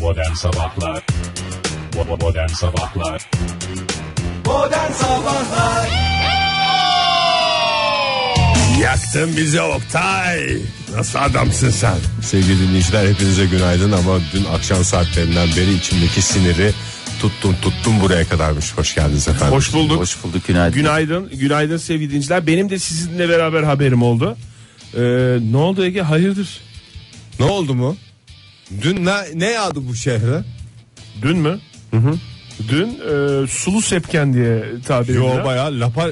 Modern Sabahlar Modern Sabahlar Modern Sabahlar Yaktın bizi Oktay. Nasıl adamsın sen? Sevgili dinleyiciler hepinize günaydın ama dün akşam saatlerinden beri içimdeki siniri tuttum tuttum buraya kadarmış. Hoş geldiniz efendim. Hoş bulduk. Hoş bulduk günaydın. Günaydın, günaydın sevgili dinleyiciler. Benim de sizinle beraber haberim oldu. Ee, ne oldu Ege? Hayırdır? Ne oldu mu? Dün ne, ne yağdı bu şehre? Dün mü? Dün e, sulu sepken diye tabir Yo edilen. baya lapa,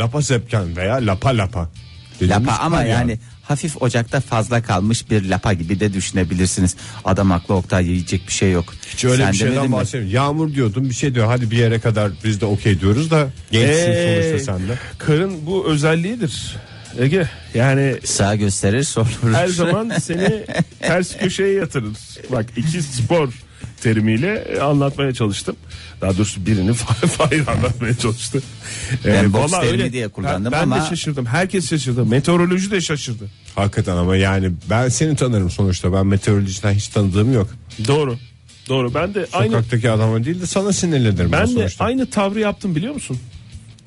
lapa sepken veya lapa lapa. Dediğimiz Lapa ama var ya. yani hafif ocakta fazla kalmış bir lapa gibi de düşünebilirsiniz. Adam haklı Oktay yiyecek bir şey yok. Hiç öyle Sen bir demedin şeyden mi? bahsediyorum. Yağmur diyordun bir şey diyor. Hadi bir yere kadar biz de okey diyoruz da gençsin Ee, sonuçta sen de. Karın bu özelliğidir. Ege yani Sağ gösterir sol vurur. her zaman seni ters köşeye yatırır. Bak iki spor terimiyle e, anlatmaya çalıştım. Daha doğrusu birini Fahir anlatmaya çalıştı. Ben Ee, boks vallahi terimi diye kullandım ben, ben ama- de şaşırdım. Herkes şaşırdı. Meteoroloji de şaşırdı. Hakikaten ama yani ben seni tanırım sonuçta. Ben meteorolojiden hiç tanıdığım yok. Doğru. Doğru. Ben de aynı Sokaktaki adama değil de sana sinirlenirim ben ben de sonuçta. aynı tavrı yaptım biliyor musun?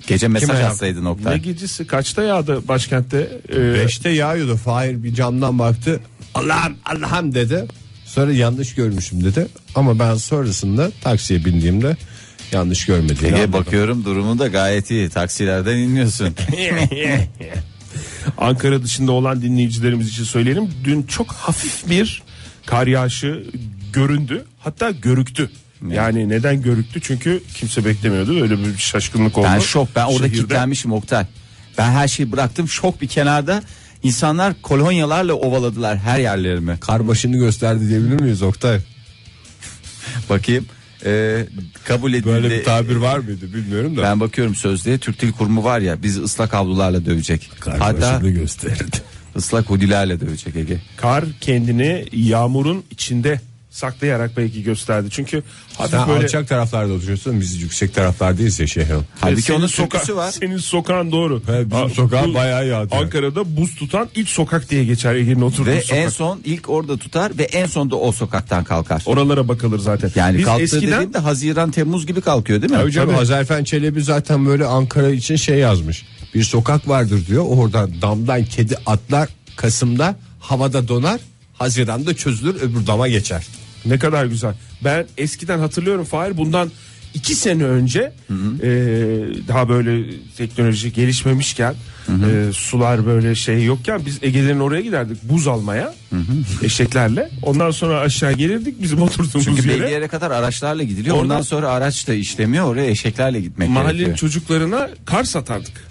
Gece mesaj Kime atsaydın Ne Oktay. gecesi kaçta yağdı başkentte? Ee, Beşte yağıyordu. Fahir bir camdan baktı. Allah'ım Allah'ım dedi. Sonra yanlış görmüşüm dedi. Ama ben sonrasında taksiye bindiğimde yanlış görmediğini Ege bakıyorum durumu da gayet iyi. Taksilerden iniyorsun. Ankara dışında olan dinleyicilerimiz için söyleyelim. Dün çok hafif bir kar yağışı göründü. Hatta görüktü. Yani neden görüktü? Çünkü kimse beklemiyordu. Öyle bir şaşkınlık oldu. ben şok. Ben orada Şehirde. kilitlenmişim Oktay. Ben her şeyi bıraktım. Şok bir kenarda. İnsanlar kolonyalarla ovaladılar her yerlerimi. Kar başını gösterdi diyebilir miyiz Oktay? Bakayım. Ee, kabul edildi. Böyle bir tabir var mıydı bilmiyorum da. Ben bakıyorum sözlüğe Türk Dil Kurumu var ya bizi ıslak havlularla dövecek. Kar Hatta başını gösterdi. ıslak hudilerle dövecek Ege. Kar kendini yağmurun içinde saklayarak belki gösterdi. Çünkü hafif Sen böyle alçak taraflarda oturuyorsun biz yüksek taraflardayız ya şehrin. Halbuki onun soka- türküsü var. Senin sokağın doğru. He, bizim Aa, sokağa bu- bayağı yağdı. Ankara'da buz tutan ilk sokak diye geçer Ege'nin oturduğu Ve sokak. en son ilk orada tutar ve en son da o sokaktan kalkar. Oralara bakılır zaten. Yani Biz kalktığı eskiden dediğimde Haziran Temmuz gibi kalkıyor değil mi? Tabii canım. Hazarfen Çelebi zaten böyle Ankara için şey yazmış. Bir sokak vardır diyor. Oradan damdan kedi atlar Kasım'da havada donar. Haziran'da çözülür öbür dama geçer. Ne kadar güzel. Ben eskiden hatırlıyorum Fahir bundan iki sene önce e, daha böyle teknoloji gelişmemişken e, sular böyle şey yokken biz Ege'lerin oraya giderdik buz almaya eşeklerle. Ondan sonra aşağı gelirdik bizim oturduğumuz Çünkü yere. belli yere kadar araçlarla gidiliyor. Oradan- Ondan sonra araç da işlemiyor. Oraya eşeklerle gitmek Mahallenin gerekiyor. çocuklarına kar satardık.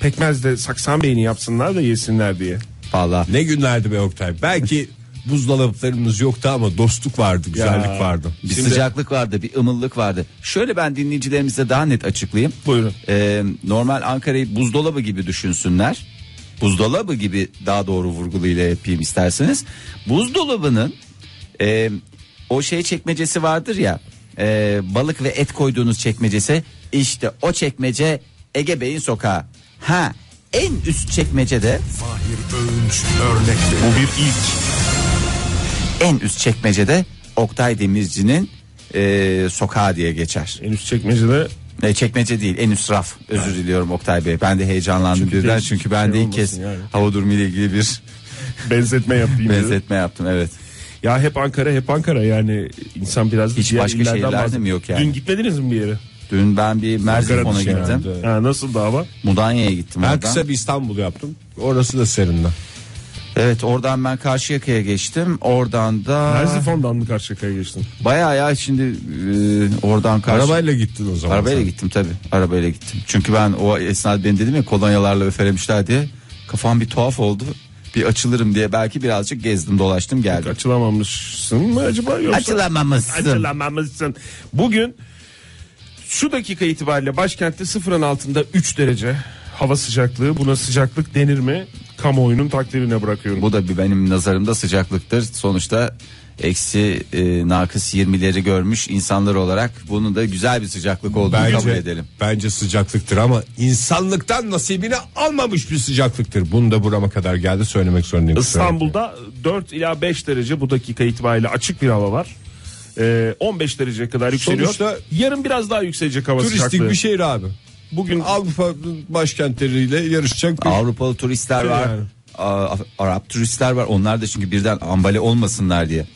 Pekmez de saksan beyni yapsınlar da yesinler diye. Vallahi. Ne günlerdi be Oktay. Belki buzdolaplarımız yoktu ama dostluk vardı, güzellik Ya. vardı. Bir Şimdi- sıcaklık vardı, bir ımıllık vardı. Şöyle ben dinleyicilerimize daha net açıklayayım. Buyurun. Ee, normal Ankara'yı buzdolabı gibi düşünsünler. Buzdolabı gibi daha doğru vurguluyla yapayım isterseniz. Buzdolabının e, o şey çekmecesi vardır ya. e, balık ve et koyduğunuz çekmecesi. İşte o çekmece Ege Bey'in sokağı. Ha en üst çekmecede Bu bir ilk. En üst çekmecede Oktay Demirci'nin e, sokağı diye geçer. En üst çekmecede E, çekmece değil en üst raf. Özür diliyorum Oktay Bey. Ben de heyecanlandım Çünkü birden çünkü ben şey de ilk kez yani. hava durumu ile ilgili bir benzetme yapayım. dedim. benzetme yaptım evet. Ya hep Ankara hep Ankara yani insan biraz Hiç diğer başka şehirlerde mi yok yani? Dün gitmediniz mi bir yere? Dün ben bir Merzifon'a dışı gittim. yani. Ha, nasıl hava? Mudanya'ya gittim Ben oradan. kısa bir İstanbul yaptım. Orası da serindi. Evet oradan ben Karşıyaka'ya geçtim. Oradan da Merzifon'dan mı Karşıyaka'ya geçtin? bayağı ya şimdi e, oradan karşı Arabayla gittin o zaman. Arabayla sen. gittim tabi. Arabayla gittim. Çünkü ben o esnada ben dedim ya kolonyalarla öfelemişler diye. Kafam bir tuhaf oldu. Bir açılırım diye belki birazcık gezdim dolaştım geldim. Açılamamışsın mı acaba yoksa? Açılamamışsın. Açılamamışsın. Bugün şu dakika itibariyle başkentte sıfırın altında 3 derece hava sıcaklığı. Buna sıcaklık denir mi? Kamuoyunun takdirine bırakıyorum. Bu da bir benim nazarımda sıcaklıktır. Sonuçta eksi e, nakıs 20'leri görmüş insanlar olarak bunun da güzel bir sıcaklık olduğunu kabul Bence, edelim. bence sıcaklıktır ama insanlıktan nasibini almamış bir sıcaklıktır. Bunu da burama kadar geldi söylemek zorundayım. İstanbul'da 4 ila 5 derece bu dakika itibariyle açık bir hava var. e, 15 dereceye kadar yükseliyor. Sonuçta- Yarın biraz daha yükselecek hava Turistik sıcaklığı. bir şehir abi. Bugün Avrupa başkentleriyle yarışacak bir Avrupalı turistler Şey var. yani. A- Arap turistler var. Onlar da çünkü birden ambale olmasınlar diye.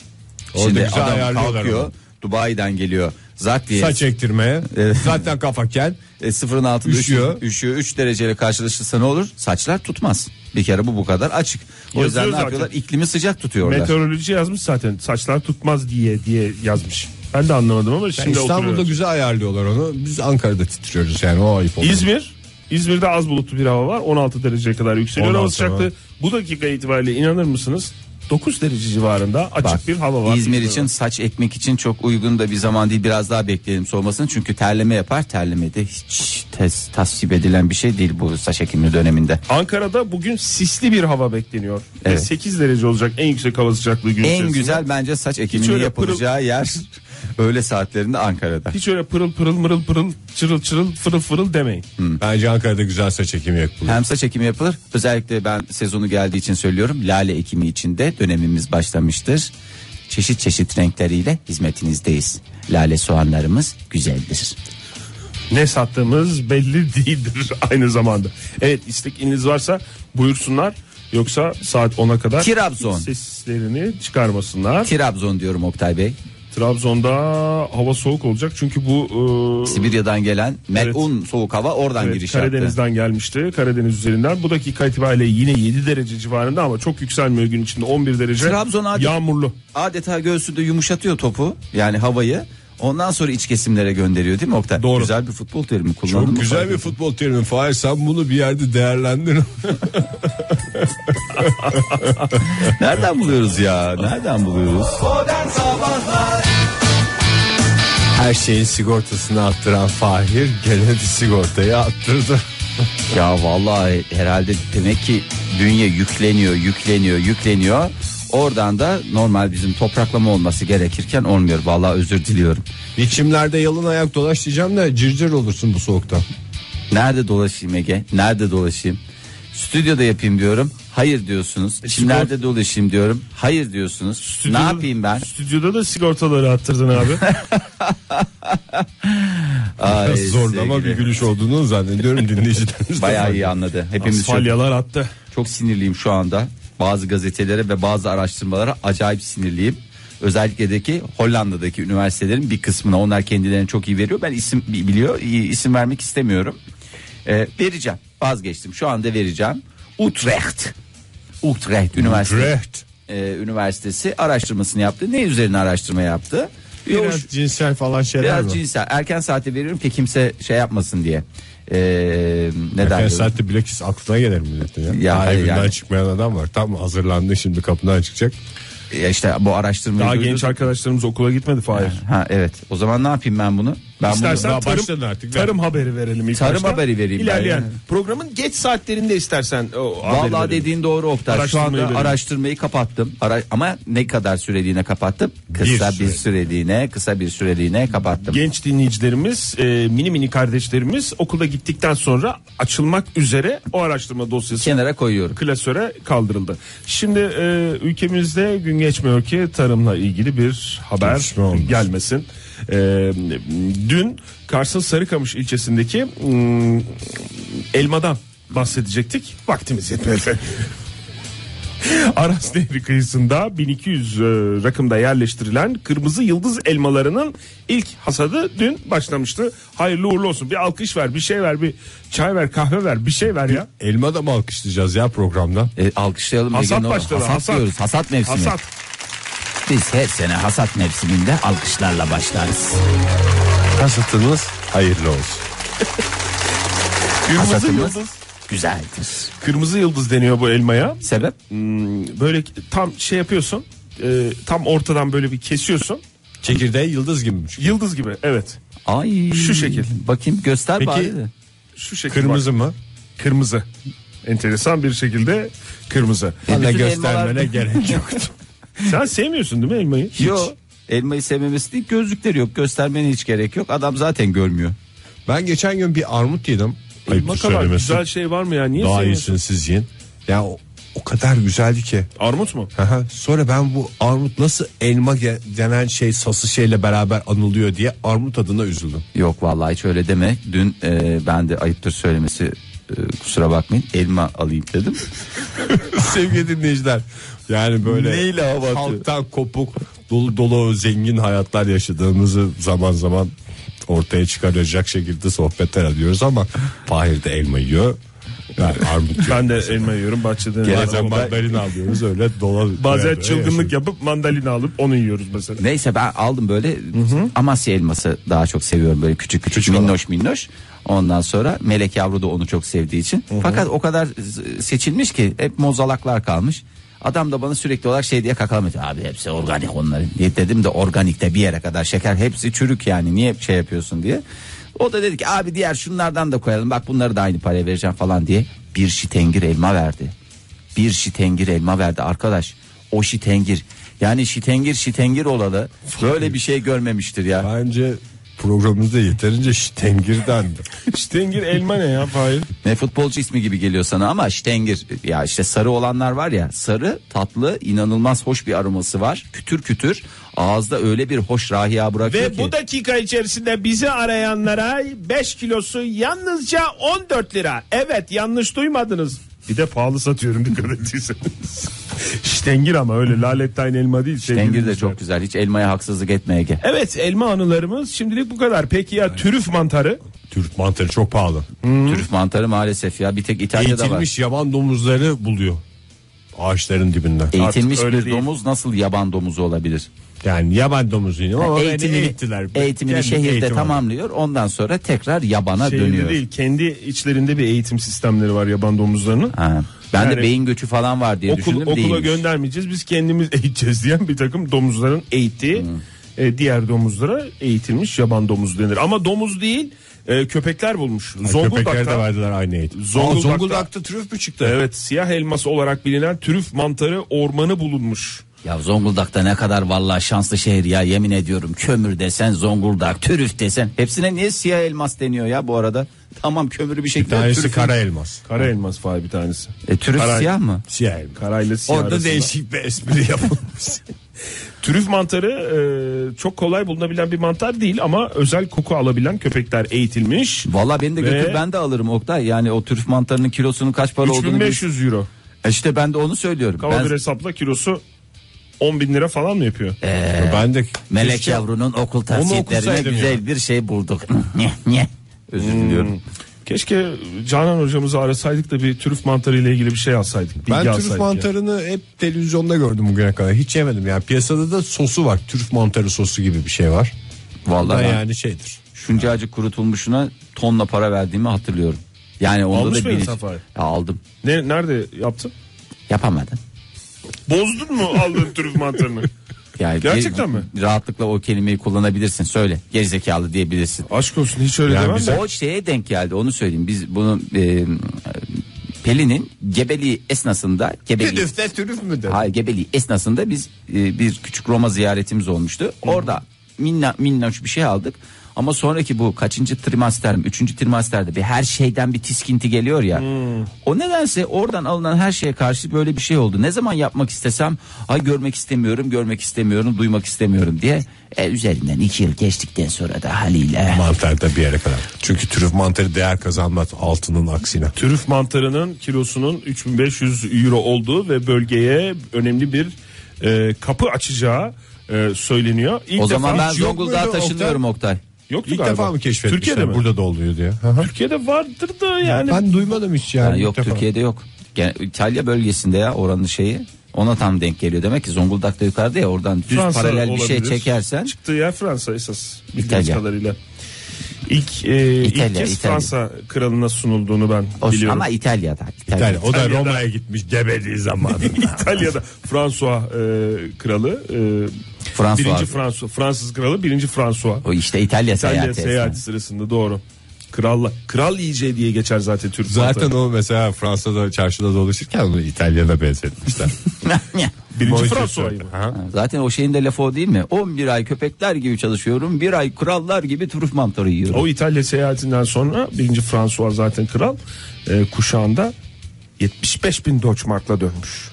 Orada Şimdi güzel adam ayarlıyorlar kalkıyor. ama. Dubai'den geliyor. Zat diye saç ektirmeye. Evet. Zaten kafa kel. e, sıfırın altında Üşüyor. üşüyor. Üşüyor. 3 dereceyle karşılaşırsa ne olur? Saçlar tutmaz. Bir kere bu bu kadar açık. O yüzden ne zaten. yapıyorlar? İklimi sıcak tutuyorlar. meteoroloji yazmış zaten saçlar tutmaz diye diye yazmış. Ben de anlamadım ama şimdi İstanbul'da oturuyoruz. güzel ayarlıyorlar onu. Biz Ankara'da titriyoruz yani o ayıp oluyor. İzmir İzmir'de az bulutlu bir hava var. 16 dereceye kadar yükseliyor hava 16 sıcaklığı. Bu dakika itibariyle inanır mısınız? 9 derece civarında açık Bak, bir hava var. İzmir için saç ekmek için çok uygun da bir zaman değil biraz daha bekleyelim soğumasını çünkü terleme yapar terleme de hiç tes, tasvip edilen bir şey değil bu saç ekimi döneminde. Ankara'da bugün sisli bir hava bekleniyor. Ve Evet. 8 derece olacak en yüksek hava sıcaklığı gün En içerisinde. güzel bence saç ekiminin öyle yapılacağı yer öğle saatlerinde Ankara'da. Hiç öyle pırıl pırıl mırıl pırıl çırıl çırıl fırıl fırıl demeyin. Bence Ankara'da güzel saç ekimi yapılıyor. Hem saç ekimi yapılır özellikle ben sezonu geldiği için söylüyorum lale ekimi için de dönemimiz başlamıştır. Çeşit çeşit renkleriyle hizmetinizdeyiz. Lale soğanlarımız güzeldir. Ne sattığımız belli değildir aynı zamanda. Evet istekiniz varsa buyursunlar. Yoksa saat 10'a kadar Trabzon. seslerini çıkarmasınlar. Trabzon diyorum Oktay Bey. Trabzon'da hava soğuk olacak çünkü bu e, Sibirya'dan gelen melun soğuk hava oradan evet, giriş yaptı. Karadeniz'den gelmişti. Karadeniz üzerinden. Bu dakika itibariyle yine 7 derece civarında ama çok yükselmiyor gün içinde 11 derece. Trabzon adet- yağmurlu. Adeta göğsünde yumuşatıyor topu yani havayı. Ondan sonra iç kesimlere gönderiyor değil mi Oktay? Doğru. Güzel bir futbol terimi kullandın Çok güzel bir futbol terimi. Fahir sen bunu bir yerde değerlendir. Nereden buluyoruz ya? Nereden buluyoruz? Her şeyin sigortasını attıran Fahir gene bir sigortayı attırdı. Ya vallahi herhalde demek ki bünye yükleniyor, yükleniyor, yükleniyor. Oradan da normal bizim topraklama olması gerekirken olmuyor. Vallahi özür diliyorum. Biçimlerde yalın ayak dolaş diyeceğim de cırcır olursun bu soğukta. Nerede dolaşayım Ege? Nerede dolaşayım? Stüdyoda yapayım diyorum. Hayır diyorsunuz. Çimlerde dolaşayım diyorum. Hayır diyorsunuz. Ne yapayım ben? Stüdyoda da sigortaları attırdın abi. Ay, Zorlama sevgili. bir gülüş olduğunu zannediyorum dinleyicilerimiz. Bayağı iyi anladı. Hepimiz çok, Asfalyalar attı. çok sinirliyim şu anda. Bazı gazetelere ve bazı araştırmalara acayip sinirliyim. Özellikle de ki Hollanda'daki üniversitelerin bir kısmına onlar kendilerini çok iyi veriyor. Ben isim bi- biliyor, isim vermek istemiyorum. Ee, vereceğim. Vazgeçtim. Şu anda vereceğim. Utrecht. Utrecht Üniversitesi. Utrecht. e, Üniversitesi araştırmasını yaptı. Ne üzerine araştırma yaptı? Biraz Yoğuş- cinsel falan şeyler Biraz mi? cinsel. Erken saate veriyorum ki kimse şey yapmasın diye. Ee, ne derler? saatte bilakis aklına gelir milletin ya. Ya Daha evinden yani. çıkmayan adam var. Tam hazırlandı şimdi kapıdan çıkacak. Ya işte bu araştırmayı Daha duyduk. genç arkadaşlarımız okula gitmedi Fahir. Ha evet. O zaman ne yapayım ben bunu? Ben İstersen daha tarım, başladın artık. tarım haberi verelim ilk Tarım başta. haberi vereyim İlerleyen yani. programın geç saatlerinde istersen o bunu verelim. dediğin doğru Oktay. Şu Araştırmayı anda verelim. araştırmayı kapattım. Ara- ama ne kadar süreliğine kapattım? Kısa bir, süre. süreliğine, kısa bir süreliğine kapattım. Genç dinleyicilerimiz, e, mini mini kardeşlerimiz okula gittikten sonra açılmak üzere o araştırma dosyası Kenara koyuyorum. klasöre kaldırıldı. Şimdi e, ülkemizde gün geçmiyor ki tarımla ilgili bir haber gelmesin. E, dün Kars'ın Sarıkamış ilçesindeki mm, elmadan bahsedecektik. Vaktimiz yetmedi. Aras Nehri kıyısında 1200 e, rakımda yerleştirilen kırmızı yıldız elmalarının ilk hasadı dün başlamıştı. Hayırlı uğurlu olsun. Bir alkış ver, bir şey ver, bir çay ver, kahve ver, bir şey ver ya. Elma da mı alkışlayacağız ya programda? E, alkışlayalım. Hasat Ege, başladı, Hasat, hasat. diyoruz. Hasat mevsimi. Hasat. Biz her sene hasat mevsiminde alkışlarla başlarız. Hasatınız hayırlı olsun. Kırmızı Hasatımız yıldız. güzeldir. Kırmızı yıldız deniyor bu elmaya. Sebep? Hmm, Böyle tam şey yapıyorsun. e, tam ortadan böyle bir kesiyorsun. Çekirdeği yıldız gibiymiş. Yıldız gibi evet. Ay. Şu şekil. Bakayım göster Peki, bari. de. Şu şekilde. Kırmızı mı? Kırmızı. Enteresan bir şekilde kırmızı. Bana bütün göstermene gerek yoktu. Sen sevmiyorsun değil mi elmayı? Hiç. Yo. Elmayı sevmemesi değil gözlükleri yok göstermene hiç gerek yok adam zaten görmüyor. Ben geçen gün bir armut yedim. Elma Ayıptır kadar söylemesi. güzel şey var mı ya? Niye Daha sevmiyorsun? iyisini siz yiyin. Ya o o kadar güzeldi ki. Armut mu? Aha, Sonra ben bu armut nasıl elma ge- denen şey sası şeyle beraber anılıyor diye armut adına üzüldüm. Yok vallahi hiç öyle deme. Dün e, ben de ayıptır söylemesi e, kusura bakmayın elma alayım dedim. Sevgili dinleyiciler yani böyle Neyle hava atıyor? halktan kopuk dolu dolu zengin hayatlar yaşadığımızı zaman zaman ortaya çıkaracak şekilde sohbetler ediyoruz ama Fahir de elma yiyor. Yani armut. Ben de elma yiyorum bahçede. Bazen mandalina alıyoruz öyle dola. bazen çılgınlık yapıp mandalina alıp onu yiyoruz mesela. Neyse ben aldım böyle Amasya elması daha çok seviyorum böyle küçük küçük, minnoş minnoş. Ondan sonra Melek yavru da onu çok sevdiği için. Fakat o kadar seçilmiş ki hep mozalaklar kalmış. Adam da bana sürekli olarak şey diye kakalamış. Abi hepsi organik onların. Diye dedim de organikte bir yere kadar şeker hepsi çürük yani niye şey yapıyorsun diye. O da dedi ki abi diğer şunlardan da koyalım bak bunları da aynı paraya vereceğim falan diye. Bir şitengir elma verdi. Bir şitengir elma verdi arkadaş. O şitengir yani şitengir şitengir olalı böyle bir şey görmemiştir ya. Bence programımızda yeterince şitengir dendi. Stengir elma ne ya Fahir? Ne futbolcu ismi gibi geliyor sana ama ştengir ya işte sarı olanlar var ya sarı tatlı inanılmaz hoş bir aroması var kütür kütür ağızda öyle bir hoş rahiya bırakıyor Ve ki. bu dakika içerisinde bizi arayanlara 5 kilosu yalnızca 14 lira. Evet yanlış duymadınız. Bir de pahalı satıyorum dikkat ettiyseniz. Ştengir ama öyle lalettayn elma değil. Ştengir de çok güzel hiç elmaya haksızlık etmeye gel. Evet elma anılarımız şimdilik bu kadar. Peki ya trüf mantarı? Türk mantarı çok pahalı. Türüf mantarı maalesef ya bir tek İtalya'da var. Eğitilmiş yaban domuzları buluyor. Ağaçların dibinden. Eğitilmiş Artık öyle bir değil. domuz nasıl yaban domuzu olabilir? Yani yaban domuzuyum ama beni eğitimini, eğittiler. eğitimini Kendim şehirde eğitim tamamlıyor ondan sonra tekrar yabana Şehirde dönüyor. değil kendi içlerinde bir eğitim sistemleri var yaban domuzlarının. Ha. Ben Yani de beyin göçü falan var diye Okul, düşündüm okula değilmiş. göndermeyeceğiz biz kendimiz eğiteceğiz diyen bir takım domuzların eğittiği Hmm. e, diğer domuzlara eğitilmiş yaban domuz denir. Ama domuz değil e, köpekler bulmuş. Köpeklere de Zonguldak'ta verdiler aynı eğitim. Zonguldak'ta- Zonguldak'ta trüf mü çıktı? evet siyah elması olarak bilinen trüf mantarı ormanı bulunmuş. Ya Zonguldak'ta ne kadar vallahi şanslı şehir ya yemin ediyorum. Kömür desen Zonguldak, türüf desen. Hepsine niye siyah elmas deniyor ya bu arada? Tamam kömürü bir Bir şekilde. tanesi türüfün- kara elmas. Kara elmas fay bir tanesi. E, türüf Kara- siyah mı? Siyah elmas. Karayla siyah Orada arasında. değişik bir espri yapılmış. Trüf mantarı e, çok kolay bulunabilen bir mantar değil ama özel koku alabilen köpekler eğitilmiş. Valla beni de Ve- götür ben de alırım Oktay. Yani o türüf mantarının kilosunun kaç para olduğunu bil- 3500 euro. E İşte ben de onu söylüyorum. Kaba Ben- bir hesapla kilosu 10 bin lira falan mı yapıyor? ben de Melek keşke- yavrunun okul tavsiyelerine okusaydım güzel bir şey bulduk. Özür diliyorum. Keşke Canan hocamızı arasaydık da bir trüf mantarı ile ilgili bir şey alsaydık. bilgi Ben alsaydık trüf ya. mantarını hep televizyonda gördüm bugüne kadar. Hiç yemedim yani. Piyasada da sosu var. Trüf mantarı sosu gibi bir şey var. Vallahi ben yani şeydir. şuncacık kurutulmuşuna tonla para verdiğimi hatırlıyorum. Yani onda Almış da mıydın bilinç- sen Fahir? Ya aldım. Ne, nerede yaptın? Yapamadım. Bozdun mu aldığın trüf mantarını? Yani Gerçekten geri- mi? Rahatlıkla o kelimeyi kullanabilirsin. Söyle. Gerizekalı diyebilirsin. Aşk olsun hiç öyle Yani demem bize-. O şeye denk geldi onu söyleyeyim. Biz bunu e, Pelin'in gebeliği esnasında gebeliği, de trüf mü hayır, gebeliği esnasında biz e, bir küçük Roma ziyaretimiz olmuştu. Orada minna, minnoş bir şey aldık. Ama sonraki bu kaçıncı trimaster mi? Üçüncü trimasterde bir her şeyden bir tiskinti geliyor ya. O nedense oradan alınan her şeye karşı böyle bir şey oldu. Ne zaman yapmak istesem ay görmek istemiyorum, görmek istemiyorum, duymak istemiyorum diye. E, üzerinden iki yıl geçtikten sonra da haliyle. Mantar da bir yere kadar. Çünkü trüf mantarı değer kazanmaz altının aksine. Trüf mantarının kilosunun 3500 euro olduğu ve bölgeye önemli bir e, kapı açacağı e, söyleniyor. İlk O zaman defa ben Zonguldak'a taşınıyorum Oktay. Yoktu İlk galiba. defa mı keşfetmişler? Türkiye'de mi? Burada da oluyor diye. Türkiye'de vardır da yani. Ben duymadım hiç yani. Yani ilk yok defa. Türkiye'de yok. Gene İtalya bölgesinde ya oranın şeyi. Ona tam denk geliyor. Demek ki Zonguldak'ta yukarıda ya oradan düz Fransa paralel bir şey olabilir. çekersen. Çıktığı yer Fransa esas. bildiğimiz İtalya. kadarıyla. İlk, e, ilk İtalya, kez İtalya. Fransa kralına sunulduğunu ben O, biliyorum. ama İtalya'da. İtalya. O da İtalya'da- Roma'ya gitmiş gebeliği zamanında. İtalya'da François e, kralı e, François. birinci François Fransız kralı birinci François O işte İtalya, İtalya seyahati. seyahati sırasında doğru. Kralla kral yiyeceği diye geçer zaten Türk Zaten o mesela Fransa'da çarşıda dolaşırken onu İtalya'da benzetmişler. birinci mı? Ha? Zaten o şeyin de lafı o değil mi? 11 ay köpekler gibi çalışıyorum. Bir ay krallar gibi trüf mantarı yiyorum. O İtalya seyahatinden sonra birinci François zaten kral e, kuşağında 75 bin Deutschmark'la dönmüş.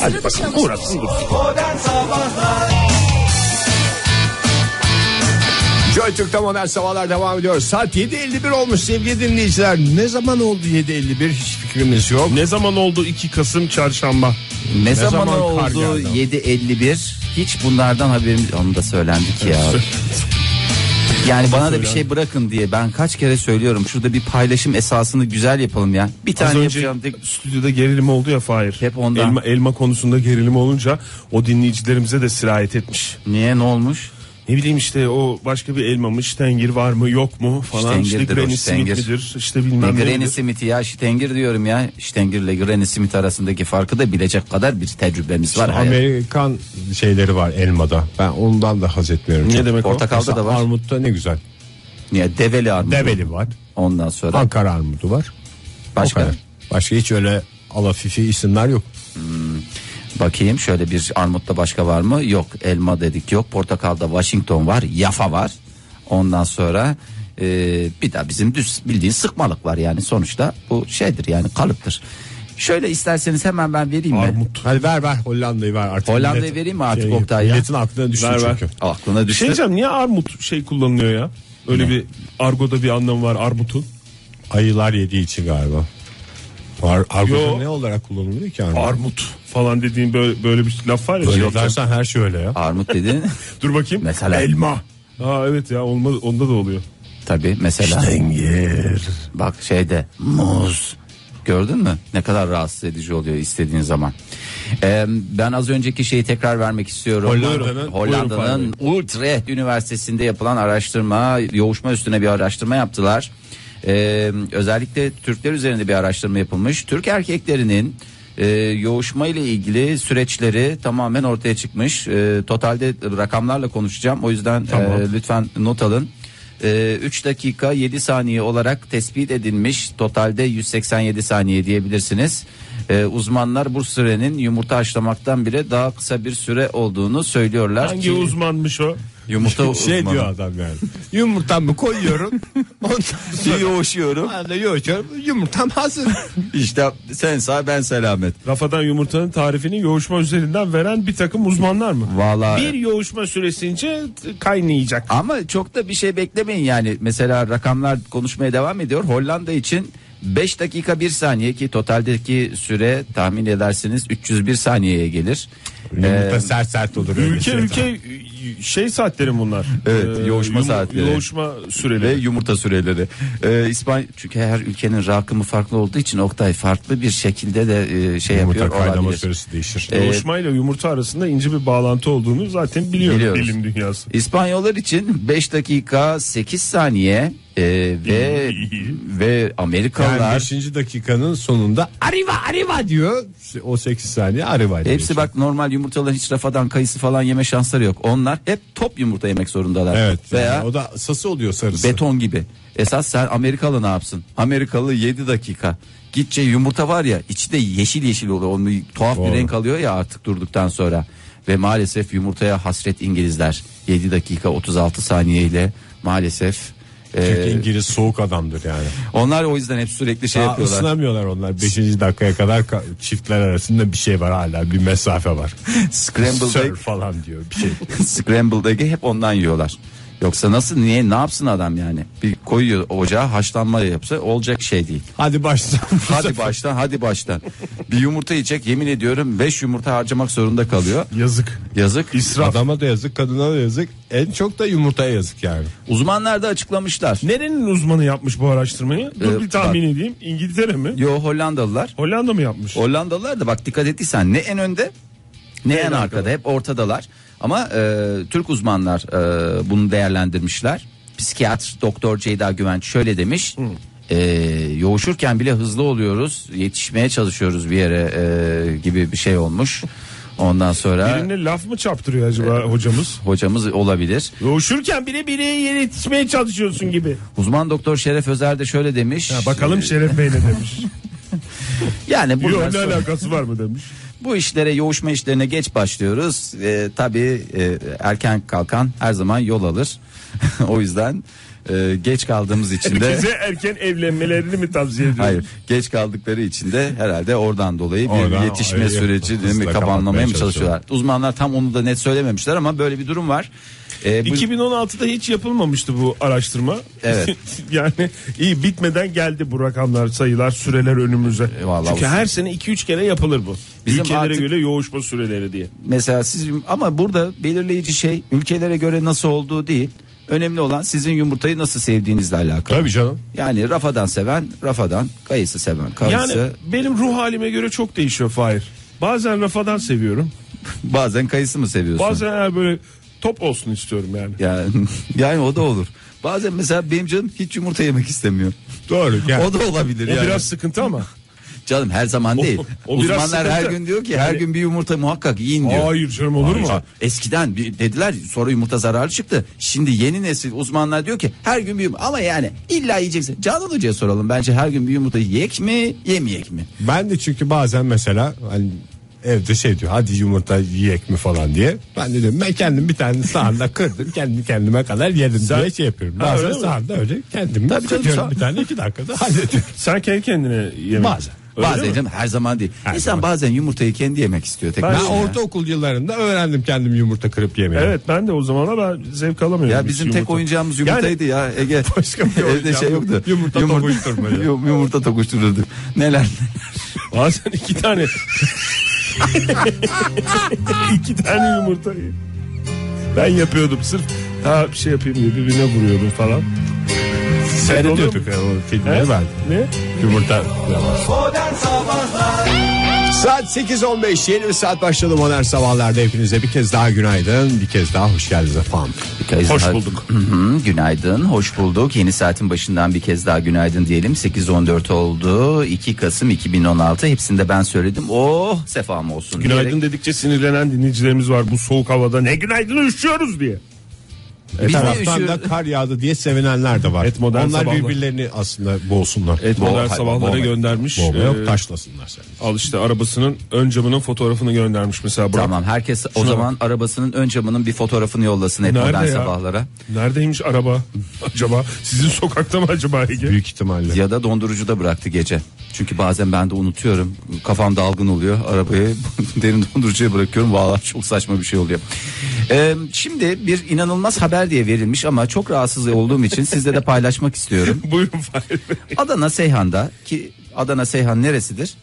Hadi bakalım uğrasın dursun. Modern Sabahlar Joy Türk'te modern sabahlar devam ediyor. Saat 7.51 olmuş sevgili dinleyiciler. Ne zaman oldu 7.51 hiç fikrimiz yok. Ne zaman oldu 2 Kasım çarşamba? Ne, zaman, zaman kar oldu geldi? 7.51 hiç bunlardan haberimiz onu da söylendik ya. Yani bana da bir şey bırakın diye ben kaç kere söylüyorum şurada bir paylaşım esasını güzel yapalım ya. Bir Az tane önce yapacağım tek- stüdyoda gerilim oldu ya Fahir. Hep ondan. Elma, elma konusunda gerilim olunca o dinleyicilerimize de sirayet etmiş. Niye ne olmuş? Ne bileyim işte o başka bir elma mı, ştengir var mı yok mu falan. işte Granny Smith midir işte bilmem ne Granny. Smith'i ya Ştengir diyorum ya. Ştengir ile Granny Smith arasındaki farkı da bilecek kadar bir tecrübemiz var. hayat. Amerikan şeyleri var elmada. Ben ondan da haz etmiyorum. Ne çok. demek? Portakalda Mesela da var. Armutta ne güzel. Niye develi armut. Develi var. Ondan sonra Ankara armudu var. Başka. Başka hiç öyle alafifi isimler yok. Bakayım şöyle bir armutta başka var mı? Yok elma dedik yok. Portakalda Washington var. Yafa var. Ondan sonra e, bir de bizim düz bildiğin sıkmalık var yani sonuçta bu şeydir yani kalıptır. Şöyle isterseniz hemen ben vereyim mi? Armut. Hadi ver ver Hollanda'yı ver artık. Hollanda'yı Millet- vereyim mi artık şey, Oktay ya? Milletin aklına düştü Ver, ver. çünkü. Aklına Bir düştü. şey diyeceğim niye armut şey kullanılıyor ya? Öyle bir argoda bir anlamı var armutun. Ayılar yediği için galiba. Ar Yo. ne olarak kullanılıyor ki armut? Armut falan dediğin böyle, böyle bir laf var ya. Öyle Yok. dersen her şey öyle ya. Armut dedin. Dur bakayım. Mesela. Elma. Ha evet ya olmaz, onda da oluyor. Tabii mesela. Bak şeyde muz. Gördün mü? Ne kadar rahatsız edici oluyor istediğin zaman. Ee, ben az önceki şeyi tekrar vermek istiyorum. Hollanda'nın- Hollanda'nın Utrecht Üniversitesi'nde yapılan araştırma, yoğuşma üstüne bir araştırma yaptılar. Ee, özellikle Türkler üzerinde bir araştırma yapılmış. Türk erkeklerinin e, yoğuşma ile ilgili süreçleri tamamen ortaya çıkmış. E, totalde rakamlarla konuşacağım. O yüzden e, lütfen not alın. 3 dakika 7 saniye olarak tespit edilmiş totalde 187 saniye diyebilirsiniz. Ee, uzmanlar bu sürenin yumurta haşlamaktan bile daha kısa bir süre olduğunu söylüyorlar. Hangi ki- uzmanmış o? Yumurta Şey uzmanı. diyor adam yani. Yumurtamı koyuyorum. Ondan sonra yoğuşuyorum. ben de yoğuruyorum. Yumurtam hazır. İşte sen sağ ben selamet. Rafadan yumurtanın tarifini yoğuşma üzerinden veren bir takım uzmanlar mı? Vallahi Bir yoğuşma süresince kaynayacak. Ama çok da bir şey beklemeyin yani. Mesela rakamlar konuşmaya devam ediyor. Hollanda için 5 dakika 1 saniye ki totaldeki süre tahmin edersiniz 301 saniyeye gelir. Yumurta Ee, sert sert olur. Ülke şey. ülke şey saatleri bunlar. Evet, yoğuşma saatleri. Yoğuşma ve süreleri. yumurta süreleri. Ee, İspanya çünkü her ülkenin rakımı farklı olduğu için Oktay farklı bir şekilde de e, şey Yumurta yapıyor kaynama olabilir. süresi değişir. Ee, Yoğuşmayla yumurta arasında ince bir bağlantı olduğunu zaten biliyoruz, Biliyoruz. bilim dünyası. İspanyollar için 5 dakika 8 saniye e, ve ve Amerikalılar Yani 5. dakikanın sonunda arriva arriva diyor. O 8 saniye arriva diyor. Hepsi bak normal yumurtaların hiç rafadan kayısı falan yeme şansları yok. Onlar hep top yumurta yemek zorundalar. Evet. Veya yani o da sası oluyor sarısı. beton gibi. Esas sen Amerikalı ne yapsın? Amerikalı 7 dakika. Gitçe yumurta var ya içi de yeşil yeşil oluyor. Onun tuhaf bir Doğru. renk alıyor ya artık durduktan sonra. Ve maalesef yumurtaya hasret İngilizler. 7 dakika 36 saniye ile maalesef Çünkü e, İngiliz soğuk adamdır yani. onlar o yüzden hep sürekli şey Daha yapıyorlar. ısınamıyorlar onlar. 5. dakikaya kadar ka- çiftler arasında bir şey var hala bir mesafe var. Scrambled Sir egg falan diyor bir şey. Scrambled egg'i hep ondan yiyorlar. Yoksa nasıl niye ne yapsın adam yani? Bir koyuyor ocağa haşlanma yapsa olacak şey değil. Hadi başla. Hadi baştan hadi baştan. Bir yumurta yiyecek yemin ediyorum 5 yumurta harcamak zorunda kalıyor. Yazık. Yazık. İsraf. Adama da yazık kadına da yazık. En çok da yumurtaya yazık yani. Uzmanlar da açıklamışlar. Nerenin uzmanı yapmış bu araştırmayı? Dur Ee, bir tahmin edeyim. İngiltere mi? Yo Hollandalılar. Hollanda mı yapmış? Hollandalılar da bak dikkat ettiysen ne en önde ne en arkada hep ortadalar. Ama e, Türk uzmanlar e, bunu değerlendirmişler. Psikiyatr doktor Ceyda Güvenç şöyle demiş. E, yoğuşurken bile hızlı oluyoruz. Yetişmeye çalışıyoruz bir yere e, gibi bir şey olmuş. Ondan sonra Birine laf mı çaptırıyor acaba hocamız? hocamız olabilir. Yoğuşurken bile biriye yetişmeye çalışıyorsun gibi. Uzman doktor Şeref Özer de şöyle demiş. Ha, bakalım Şeref Bey ne demiş. Yani bunlar Yok ne sonra- alakası var mı demiş. Bu işlere yoğuşma işlerine geç başlıyoruz. Ee, tabii e, erken kalkan her zaman yol alır. o yüzden e, geç kaldığımız için de Bize erken evlenmelerini mi tavsiye ediyorsun? Hayır geç kaldıkları için de herhalde oradan dolayı bir Oradan yetişme ayrı süreci değil mi hızla kapanlamaya kapatmaya mı çalışıyorlar. Uzmanlar tam onu da net söylememişler ama böyle bir durum var. Ee, bu- 2016'da hiç yapılmamıştı bu araştırma. Evet. yani iyi bitmeden geldi bu rakamlar, sayılar, süreler önümüze. E, vallahi Çünkü her sene 2-3 kere yapılır bu. Bizim Ülkelere artık- göre yoğuşma süreleri diye. mesela siz ama burada belirleyici şey ülkelere göre nasıl olduğu değil. Önemli olan sizin yumurtayı nasıl sevdiğinizle alakalı. Tabii canım. Yani rafadan seven rafadan, kayısı seven kayısı. Yani benim ruh halime göre çok değişiyor Fahir. Bazen rafadan seviyorum. Bazen kayısı mı seviyorsun? Bazen böyle top olsun istiyorum yani. Yani, yani o da olur. Bazen mesela benim canım hiç yumurta yemek istemiyor. Doğru. Yani. O da olabilir O yani. biraz sıkıntı ama. Canım her zaman değil. o biraz Uzmanlar her gün diyor ki her Yani- gün bir yumurta muhakkak yiyin diyor. Hayır canım olur mu? Eskiden bir- dediler sonra yumurta zararlı çıktı. Şimdi yeni nesil uzmanlar diyor ki her gün bir yumurta ama yani illa yiyeceksin. Canan Hoca'ya soralım bence her gün bir yumurta yiyek mi yemeyek mi? Ben de çünkü bazen mesela hani evde şey diyor hadi yumurta yiyek mi falan diye. Ben de diyorum ben kendim bir tane sahanda kırdım kendi kendime kadar yedim diye şey yapıyorum. Ha, Bazen öyle sahanda öyle kendimi Tabii canım, sağ- bir tane iki dakikada hallediyorum. Sen kendi kendine yemek. Bazen. Öyle bazen mi? canım her zaman değil. Her İnsan zaman. bazen yumurtayı kendi yemek istiyor. Tek Ben başına. ortaokul yıllarında öğrendim kendim yumurta kırıp yemeyi. Evet ben de o zamana ben zevk alamıyorum. Ya bizim tek yumurta. oyuncağımız Yani yumurtaydı ya Ege. Başka bir Evde şey yok. yoktu. Yumurta tokuşturma ya. Yum- yumurta tokuştururduk. Neler? bazen iki tane iki tane yumurta ben yapıyordum sırf ha bir şey yapayım diye birbirine vuruyordum falan. Seyrediyorduk ya, o filmleri He? verdim. Ne? Yumurta. Modern Sabahlar Saat 8.15 yeni bir saat başladı modern sabahlarda hepinize bir kez daha günaydın bir kez daha hoş geldiniz efendim. Bir kez Hoş daha- bulduk. Hı hı, günaydın, hoş bulduk. Yeni saatin başından bir kez daha günaydın diyelim. 8.14 oldu. 2 Kasım 2016. Hepsinde ben söyledim. Oh sefam olsun. Günaydın diyerek- dedikçe sinirlenen dinleyicilerimiz var bu soğuk havada. Ne günaydın üşüyoruz diye. Bir taraftan da kar yağdı diye sevinenler de var. Modern Onlar sabahlar. birbirlerini aslında boğsunlar. Evet Boğ- modern hay- sabahlara boğ- göndermiş. Boğma Ee, yok taşlasınlar seni. Al işte arabasının ön camının fotoğrafını göndermiş mesela Burak. Tamam herkes o Şuna zaman arabasının ön camının bir fotoğrafını yollasın hep Nerede modern ya? sabahlara. Neredeymiş araba acaba? Sizin sokakta mı acaba Ege? Büyük ihtimalle. Ya da dondurucuda bıraktı gece. Çünkü bazen ben de unutuyorum. Kafam dalgın oluyor. Arabayı derin dondurucuya bırakıyorum. Vallahi çok saçma bir şey oluyor. Ee, şimdi bir inanılmaz haber diye verilmiş ama çok rahatsız olduğum için sizle de paylaşmak istiyorum. Buyurun Fahir Bey. Adana Seyhan'da ki Adana Seyhan neresidir?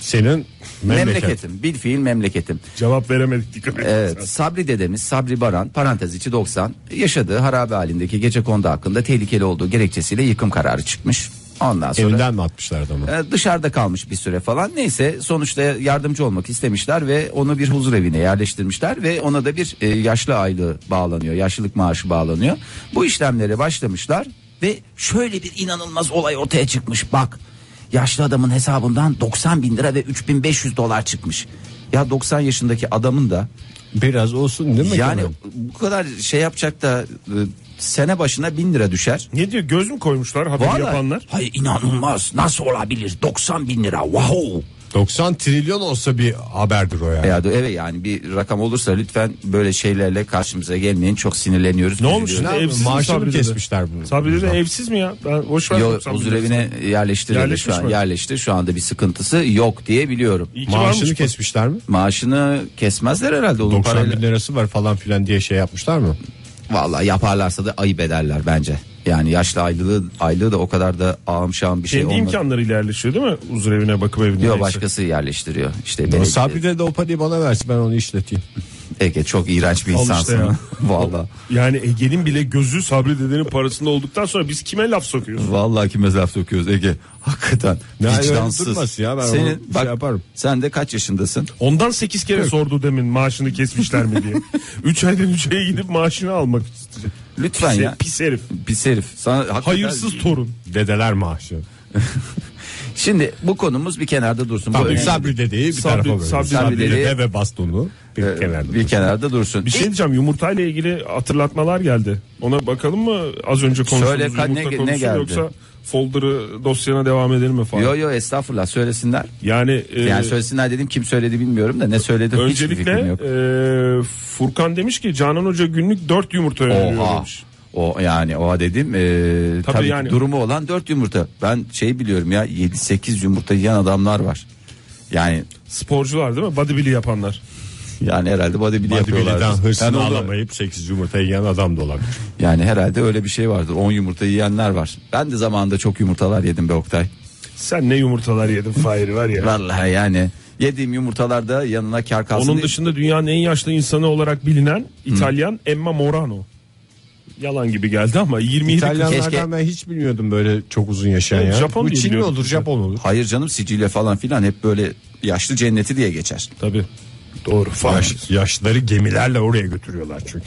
Senin memleket. Memleketim. Bir fiil memleketim. Cevap veremedik dikkat edin. Evet, Sabri dedemiz Sabri Baran parantez içi 90 yaşadığı harabe halindeki gece kondu hakkında tehlikeli olduğu gerekçesiyle yıkım kararı çıkmış. Ondan sonra Evinden mi atmışlar adamı? e, dışarıda kalmış bir süre falan. Neyse sonuçta yardımcı olmak istemişler ve onu bir huzur evine yerleştirmişler ve ona da bir e, yaşlı aylığı bağlanıyor. Yaşlılık maaşı bağlanıyor. Bu işlemlere başlamışlar ve şöyle bir inanılmaz olay ortaya çıkmış. Bak yaşlı adamın hesabından 90 bin lira ve 3500 dolar çıkmış. Ya 90 yaşındaki adamın da Biraz olsun değil mi? yani Kemal? bu kadar şey yapacak da e, sene başına bin lira düşer. Ne diyor göz mü koymuşlar haber Vallahi- yapanlar? Hayır inanılmaz nasıl olabilir 90 bin lira wow. 90 trilyon olsa bir haberdir o yani. Ya evet yani bir rakam olursa lütfen böyle şeylerle karşımıza gelmeyin. Çok sinirleniyoruz. Ne olmuş Ne evsiz kesmişler bunu. Sabri dede evsiz mi ya? Ben boş ver. Yo, soksam huzur evine yerleştirildi şu an mi? yerleşti. Şu anda bir sıkıntısı yok diye biliyorum. Maaşını kesmişler mi? Maaşını kesmezler herhalde onun 90 parayla. bin lirası var falan filan diye şey yapmışlar mı? Vallahi yaparlarsa da ayıp ederler bence. Yani yaşlı aylığı aylığı da o kadar da ağım şağım bir şey Kendi olmaz. imkanlarıyla yerleşiyor değil mi? Huzur evine bakım evine. Yok neyse. başkası yerleştiriyor. İşte O belediye- Sabri de o parayı bana versin ben onu işleteyim. Ege çok iğrenç bir Al işte insansın. ya. Vallahi. Yani Ege'nin bile gözü Sabri dedenin parasında olduktan sonra biz kime laf sokuyoruz? Vallahi kime laf sokuyoruz Ege. Hakikaten Ne vicdansız. ya, ben onu Senin şey bak yaparım. sen de kaç yaşındasın? Ondan 8 kere sordu demin maaşını kesmişler mi diye. 3 aydan 3 aya gidip maaşını almak isteyecek. Lütfen Pis, ya. pis herif. Pis herif. Sana hakikaten- Hayırsız torun. Dedeler maaşı. Şimdi bu konumuz bir kenarda dursun. Tabii. Sabri dedeyi bir Sabri- tarafa koyuyoruz. Sabri Sabri, dedeyi- dede ve bastonu bir Ee, kenarda. bir kenarda dursun. Bir şey diyeceğim yumurtayla ilgili hatırlatmalar geldi. Ona bakalım mı az önce konuştuğumuz Söyle, yumurta ne- ne konusu geldi? yoksa folder'ı dosyana devam edelim mi falan? Yo yo estağfurullah söylesinler. Yani, e, Yani söylesinler dedim kim söyledi bilmiyorum da ne söyledi öncelikle fikrim yok. e, Furkan demiş ki Canan Hoca günlük 4 yumurta öneriyor demiş. O yani o dedim e, tabii, yani. durumu olan 4 yumurta. Ben şey biliyorum ya 7-8 yumurta yiyen adamlar var. Yani Sporcular değil mi? Bodybuilding yapanlar. Yani herhalde Bodybuilding'den yapıyorlar. hırsını Yani, alamayıp 8 yumurta yiyen adam da olabilir. yani herhalde öyle bir şey vardır. 10 yumurta yiyenler var. Ben de zamanında çok yumurtalar yedim be Oktay. Sen ne yumurtalar yedin Fahir var ya. Vallahi yani yediğim yumurtalarda yanına kar kalsın Onun diye- dışında dünyanın en yaşlı insanı olarak bilinen İtalyan Emma Morano. Yalan gibi geldi ama 27 İtalyanlardan Keşke- ben hiç bilmiyordum böyle çok uzun yaşayan ya. Japon Bu diye Çinli biliyordum. olur Japon olur. Hayır canım Sicilya falan filan hep böyle yaşlı cenneti diye geçer. Tabii. Doğru. Yaş, yaşları gemilerle oraya götürüyorlar çünkü.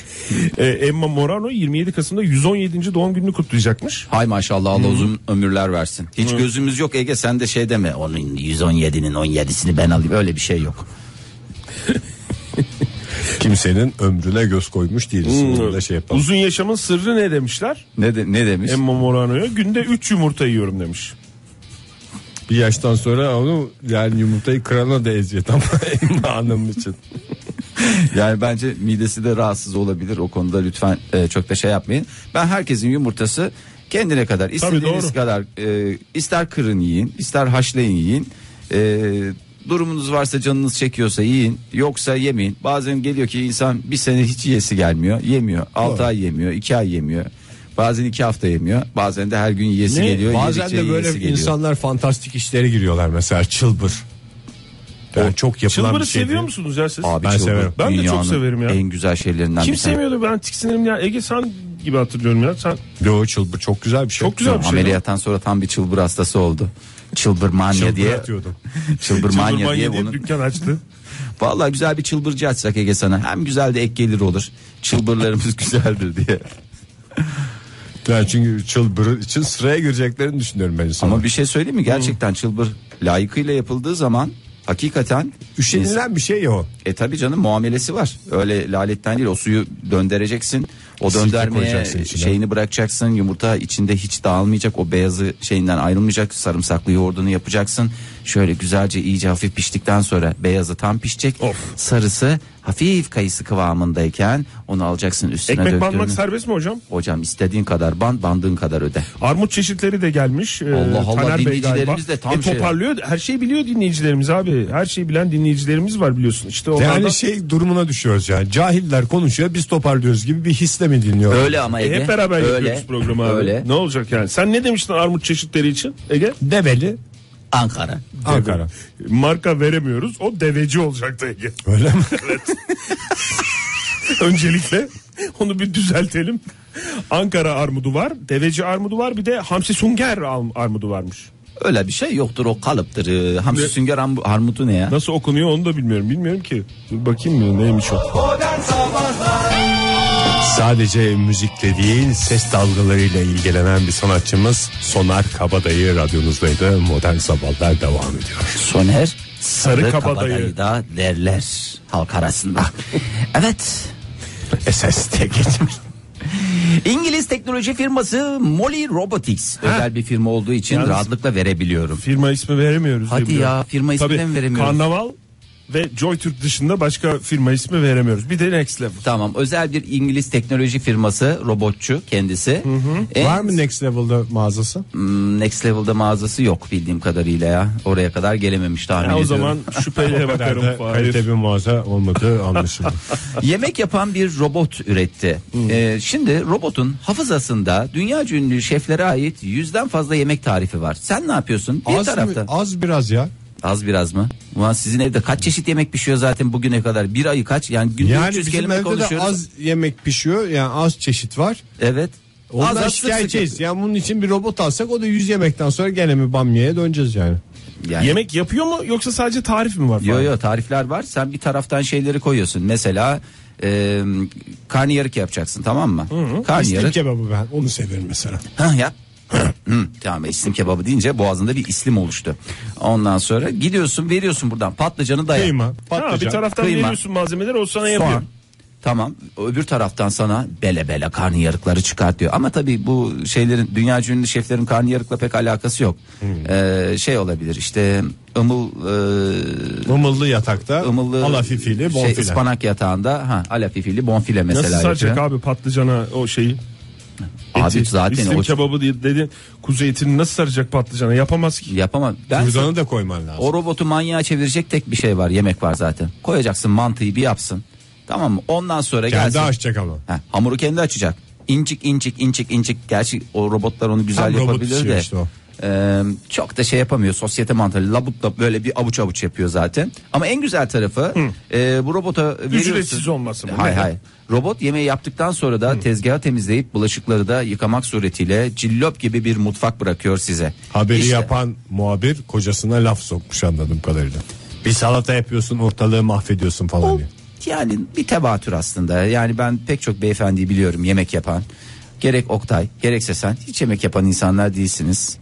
Ee, Emma Morano 27 Kasım'da 117. doğum gününü kutlayacakmış. Hay maşallah Allah uzun ömürler versin. Hiç gözümüz yok Ege sen de şey deme. Onun 117'nin 17'sini ben alayım öyle bir şey yok. Kimsenin ömrüne göz koymuş değiliz. Da şey yapalım. Uzun yaşamın sırrı ne demişler? Ne de, ne demiş? Emma Morano'ya günde 3 yumurta yiyorum demiş. Bir yaştan sonra onu yani yumurtayı kırana da eziyet ama Emma Hanım için. Yani bence midesi de rahatsız olabilir o konuda lütfen e, çok da şey yapmayın. Ben herkesin yumurtası kendine kadar istediğiniz kadar e, ister kırın yiyin ister haşlayın yiyin. E, durumunuz varsa canınız çekiyorsa yiyin yoksa yemeyin. Bazen geliyor ki insan bir sene hiç yiyesi gelmiyor yemiyor 6 ay yemiyor 2 ay yemiyor. Bazen iki hafta yemiyor. Bazen de her gün yiyesi Ne? geliyor. Bazen yedikçe de böyle yiyesi geliyor. insanlar fantastik işlere giriyorlar mesela çılbır. Yani çok yapılan Çılbırı bir şey seviyor değil. musunuz ya siz? Abi Ben çılgın severim. Ben de çok severim ya. En güzel şeylerinden Kim bir sevmiyordu ben tiksinirim ya. Ege sen gibi hatırlıyorum ya. Sen Yo çılbır çok güzel bir şey. Çok güzel bir şey. Ameliyattan sonra tam bir çılbır hastası oldu. Çılbır manya Çılbır diye. atıyordum. Çılbır manya diye diye bunu. dükkan açtı. Vallahi güzel bir çılbırcı açsak Ege sana. Hem güzel de ek gelir olur. Çılbırlarımız güzeldir diye. Yani çünkü çılbır için sıraya gireceklerini düşünüyorum ben insanlar. Ama bir şey söyleyeyim mi? Gerçekten çılbır layıkıyla yapıldığı zaman hakikaten Üşenilen bir şey ya o. E tabi canım muamelesi var. Öyle laletten değil o suyu döndüreceksin. O Sirke döndürmeye koyacaksın içine. şeyini bırakacaksın. Yumurta içinde hiç dağılmayacak. O beyazı şeyinden ayrılmayacak. Sarımsaklı yoğurdunu yapacaksın. Şöyle güzelce iyice hafif piştikten sonra beyazı tam pişecek. Of. Sarısı hafif kayısı kıvamındayken onu alacaksın üstüne Ekmek döktüğünü. banmak serbest mi hocam? Hocam istediğin kadar ban bandığın kadar öde. Armut çeşitleri de gelmiş. Ee, Allah Allah, Taner Bey dinleyicilerimiz galiba. de tam e, şey- toparlıyor. Her şeyi biliyor dinleyicilerimiz abi. Her şeyi bilen dinleyicilerimiz var biliyorsun. İşte onlardan... Yani şey durumuna düşüyoruz yani. Cahiller konuşuyor biz toparlıyoruz gibi bir hisle mi dinliyor? Öyle ama E, Ege. hep beraber öyle, yapıyoruz programı abi. Öyle. Ne olacak yani? Sen ne demiştin armut çeşitleri için Ege? Develi Ankara. Ankara. Marka veremiyoruz. O deveci olacaktı Ege. Öyle mi? Öncelikle onu bir düzeltelim. Ankara armudu var, deveci armudu var, bir de Hamsi Sunger al- armudu varmış. Öyle bir şey yoktur o kalıptır. Ee, Hamsi sünger arm- armutu ne ya? Nasıl okunuyor onu da bilmiyorum. Bilmiyorum ki. Dur bakayım mı neymiş o. Modern Sabahlar Sadece müzikle değil ses dalgalarıyla ilgilenen bir sanatçımız Sonar Kabadayı radyonuzdaydı. Modern Sabahlar devam ediyor. Soner sarı, Sarı kabadayı. kabadayı. da derler halk arasında. evet. SS'te geçmiş. İngiliz teknoloji firması Molly Robotics özel bir firma olduğu için Yalnız- rahatlıkla verebiliyorum. Firma ismi veremiyoruz. Hadi ya, firma ismi Tabii, mi veremiyoruz? Karnaval ve Joy Türk dışında başka firma ismi veremiyoruz. Bir de Next Level. Tamam özel bir İngiliz teknoloji firması robotçu kendisi. En- Var mı Next Level'da mağazası? Hmm, Next Level'da mağazası yok bildiğim kadarıyla ya. Oraya kadar gelememiş tahmin Ya o ediyorum. zaman şüpheyle bakarım. Kalite bir mağaza olmadığı anlaşıldı. Yemek yapan bir robot üretti. Ee, şimdi robotun hafızasında dünya ünlü şeflere ait yüzden fazla yemek tarifi var. Sen ne yapıyorsun? Bir az, mı? tarafta. az biraz ya. Az biraz mı? Ulan sizin evde kaç çeşit yemek pişiyor zaten bugüne kadar? Bir ayı kaç? Yani günde Yani 300 bizim kelime evde de konuşuyoruz. az yemek pişiyor. Yani az çeşit var. Evet. Ondan Az şikayetçiyiz. Yani bunun için bir robot alsak o da 100 yemekten sonra gene mi bamyaya döneceğiz yani. Yani. Yemek yapıyor mu yoksa sadece tarif mi var? Yo Fahir? yo tarifler var. Sen bir taraftan şeyleri koyuyorsun. Mesela e, karnıyarık yapacaksın tamam mı? İstim Karnıyarık. kebabı ben onu severim mesela. Ha yap. Tamam islim kebabı deyince boğazında bir islim oluştu. Ondan sonra gidiyorsun veriyorsun buradan patlıcanı daya. Kıyma, Ha, patlıcan. bir taraftan kıyma, veriyorsun malzemeleri o sana yapıyor. Soğan. Tamam öbür taraftan sana bele bele karnıyarıkları çıkartıyor. Ama tabii bu şeylerin dünya ünlü şeflerin karnıyarıkla pek alakası yok. Hmm. Ee, şey olabilir işte ımıl e, Imıllı yatakta ımıllı alafifili şey, bonfile. ıspanak yatağında ha alafifili bonfile mesela Nasıl saracak abi patlıcana o şeyi? Abi Eti, zaten İslim o kebabı diye dedin kuzu etini nasıl saracak patlıcana yapamaz ki. yapamam. Ben Kürdanı da koyman lazım. o robotu manyağa çevirecek tek bir şey var. Yemek var zaten. Koyacaksın mantıyı bir yapsın. Tamam mı? Ondan sonra Kendi gelsin. açacak ama. Ha, hamuru kendi açacak. İncik incik incik incik. Gerçi o robotlar onu güzel Tam yapabilir de. işte o. Ee, çok da şey yapamıyor. Sosyete mantarı labutla böyle bir avuç avuç yapıyor zaten. Ama en güzel tarafı e, bu robota veriyorsun. Ücretsiz olması mı? Hayır Ne? hayır. Robot yemeği yaptıktan sonra da tezgahı temizleyip bulaşıkları da yıkamak suretiyle cillop gibi bir mutfak bırakıyor size. Haberi İşte. yapan muhabir kocasına laf sokmuş anladığım kadarıyla. Bir salata yapıyorsun ortalığı mahvediyorsun falan O diye. yani bir tevatür aslında. Yani ben pek çok beyefendiyi biliyorum yemek yapan. Gerek Oktay gerekse sen hiç yemek yapan insanlar değilsiniz.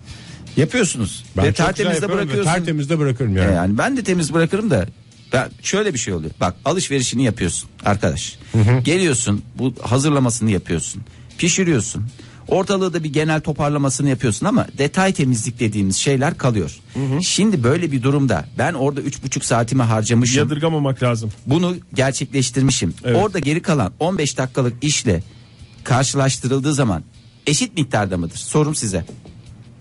Yapıyorsunuz. Ben Ve çok güzel tertemiz de yapıyorum ve bırakıyorsun. tertemiz de bırakırım yani. Yani ben de temiz bırakırım da ben şöyle bir şey oluyor. Bak alışverişini yapıyorsun arkadaş. Geliyorsun bu hazırlamasını yapıyorsun. Pişiriyorsun. Ortalığı da bir genel toparlamasını yapıyorsun ama detay temizlik dediğimiz şeyler kalıyor. Şimdi böyle bir durumda ben orada üç buçuk saatimi harcamışım. Yadırgamamak lazım. Bunu gerçekleştirmişim. Evet. Orada geri kalan 15 dakikalık işle karşılaştırıldığı zaman eşit miktarda mıdır? Sorum size.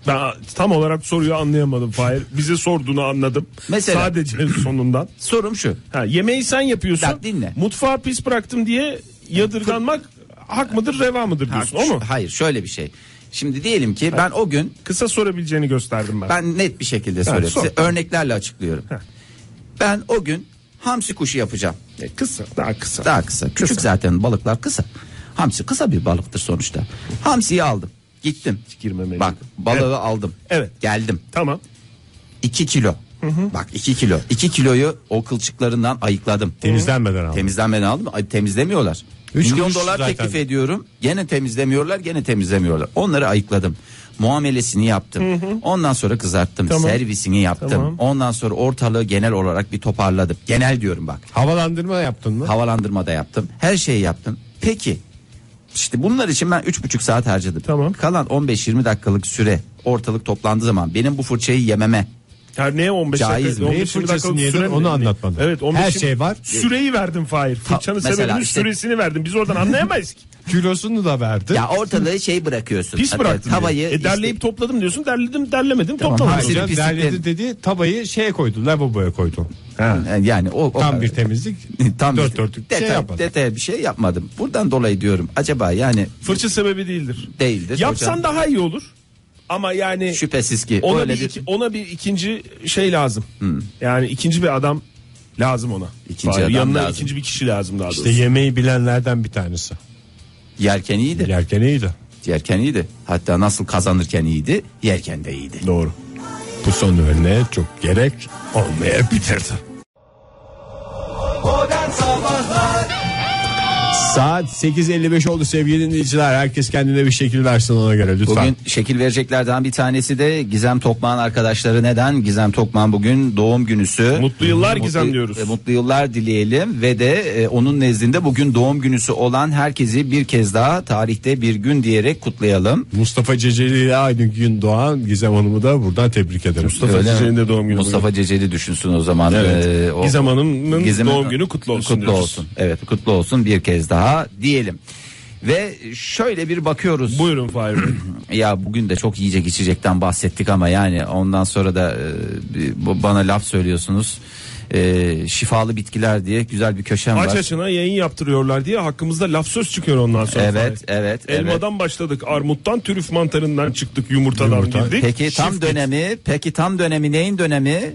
Ben tam olarak soruyu anlayamadım Fahir. Bize sorduğunu anladım. Mesela? Sadece sonundan. Sorum şu. Ha, yemeği sen yapıyorsun. Bak dinle. Mutfağı pis bıraktım diye yadırganmak hak mıdır reva mıdır diyorsun o mu? Hayır şöyle bir şey. Şimdi diyelim ki ben o gün Kısa sorabileceğini gösterdim ben. ben net bir şekilde sor. Size örneklerle açıklıyorum. Ben o gün hamsi kuşu yapacağım. E, kısa daha kısa. Daha kısa. Küçük zaten balıklar kısa. Hamsi kısa bir balıktır sonuçta. Hamsiyi aldım. Gittim. girmemeliydim. Bak balığı Evet. aldım. Evet. Geldim. Tamam. 2 kilo. Bak 2 kilo. 2 kiloyu o kılçıklarından ayıkladım. Temizlenmeden aldım. Temizlenmeden aldım. Ay, temizlemiyorlar. Üç Milyon kuruş dolar zaten. teklif ediyorum. Gene temizlemiyorlar, gene temizlemiyorlar. Onları ayıkladım. Muamelesini yaptım. Ondan sonra kızarttım. Tamam. Servisini yaptım. Tamam. Ondan sonra ortalığı genel olarak bir toparladım. Genel diyorum bak. Havalandırma yaptın mı? Havalandırma da yaptım. Her şeyi yaptım. Peki işte bunlar için ben üç buçuk saat harcadım. Tamam. Kalan 15-20 dakikalık süre ortalık toplandığı zaman benim bu fırçayı yememe Yani neye 15 Caiz dakika? mi? 15 Neyin dakikalık fırçasını yedin süre onu anlatmadın. Evet 15 Her şey var. Süreyi verdim Fahir. Fırçanın mesela sebebinin işte- süresini verdim. Biz oradan anlayamayız ki. Kilosunu da verdi. ya ortalığı şey bırakıyorsun. Pis Hatta bıraktım. Tavayı diyor. E, derleyip işte- topladım diyorsun. Derledim derlemedim Tamam, toplamadım. hayır. Hocam pisliklerin- derledi dedi tabayı şeye koydu lavaboya koydu. yani o, o Tam bir temizlik. tam dört bir- dörtlük bir detay, şey yapmadı. detay bir şey yapmadım. Buradan dolayı diyorum acaba yani Fırça sebebi değildir. Değildir Yapsan hocam. daha iyi olur. Ama yani şüphesiz ki ona öyle bir, bir ona bir ikinci şey lazım. Yani ikinci bir adam lazım ona. İkinci Fahir, adam Yanına lazım. ikinci bir kişi lazım daha doğrusu. İşte yemeği bilenlerden bir tanesi. yerken iyiydi. Yerken iyiydi. Yerken iyiydi. Hatta nasıl kazanırken iyiydi, yerken de iyiydi. Doğru. Bu son örneğe çok gerek olmayabilirdi. Modern Sabahlar Saat 8.55 oldu sevgili dinleyiciler. Herkes kendine bir şekil versin ona göre lütfen. Bugün şekil vereceklerden bir tanesi de Gizem Tokman arkadaşları. Neden? Gizem Tokman bugün doğum günüsü. Mutlu yıllar Gizem diyoruz. e, Mutlu yıllar dileyelim ve de e, onun nezdinde bugün doğum günüsü olan herkesi bir kez daha tarihte bir gün diyerek kutlayalım. Mustafa Ceceli ile aynı gün doğan Gizem Hanım'ı da buradan tebrik ederim. Mustafa Öyle? Ceceli'nin de doğum günü Mustafa Ceceli düşünsün o zaman. Evet. Ee, o- Gizem Hanım'ın Gizem'in- doğum günü kutlu olsun Kutlu diyoruz. olsun. Evet kutlu olsun bir kez daha diyelim. Ve şöyle bir bakıyoruz. Buyurun Fahir. Ya bugün de çok yiyecek içecekten bahsettik ama yani ondan sonra da e, bana laf söylüyorsunuz. E, şifalı bitkiler diye güzel bir köşem Aç var. açına yayın yaptırıyorlar diye hakkımızda laf söz çıkıyor ondan sonra. Evet, Fahir. evet, Elmadan başladık, armuttan, trüf mantarından çıktık, yumurtadan Yumurta. girdik. Peki tam Çift- dönemi, peki tam dönemi neyin dönemi?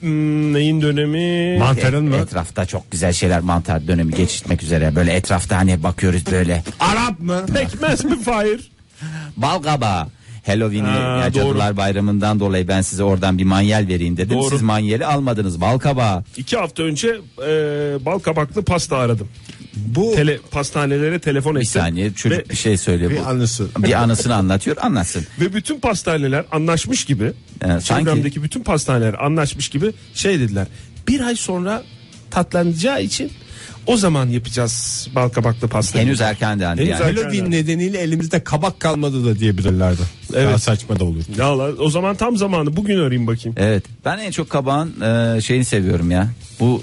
Hmm, neyin dönemi? Mantarın mı? Etrafta çok güzel şeyler mantar dönemi geçirtmek üzere. Böyle etrafta hani bakıyoruz böyle. Arap mı? Pekmez mi Fahir? Bal kabağı. Halloween Ha, ya doğru. Cadılar Bayramı'ndan dolayı ben size oradan bir manyel vereyim dedim. Doğru. Siz manyeli almadınız. Bal kabağı. İki hafta önce e, bal kabaklı pasta aradım. Bu Tele, pastanelere telefon ettim. Bir saniye çocuk Ve, bir şey söylüyor. bir bu. anısı. Bir anısını anlatıyor anlatsın. ve bütün pastaneler anlaşmış gibi. Evet, sanki- çevremdeki bütün pastaneler anlaşmış gibi şey dediler. Bir ay sonra tatlanacağı için o zaman yapacağız bal kabaklı pasta. Henüz erken dendi Henüz yani. Halloween nedeniyle elimizde kabak kalmadı da diyebilirlerdi. Evet. Daha saçma da olur. Ya la, o zaman tam zamanı bugün arayayım bakayım. Evet ben en çok kabağın e, şeyini seviyorum ya. Bu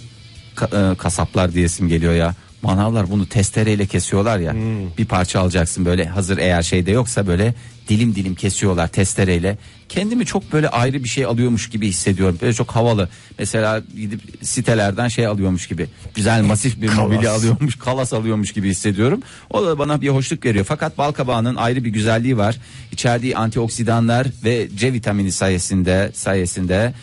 ka- e, kasaplar diyesim geliyor ya. Manavlar bunu testereyle kesiyorlar ya. Bir parça alacaksın böyle hazır eğer şeyde yoksa böyle dilim dilim kesiyorlar testereyle. Kendimi çok böyle ayrı bir şey alıyormuş gibi hissediyorum. Böyle çok havalı. Mesela gidip sitelerden şey alıyormuş gibi. Güzel masif bir mobilya alıyormuş, kalas alıyormuş gibi hissediyorum. O da bana bir hoşluk veriyor. Fakat bal kabağının ayrı bir güzelliği var. İçerdiği antioksidanlar ve C vitamini sayesinde sayesinde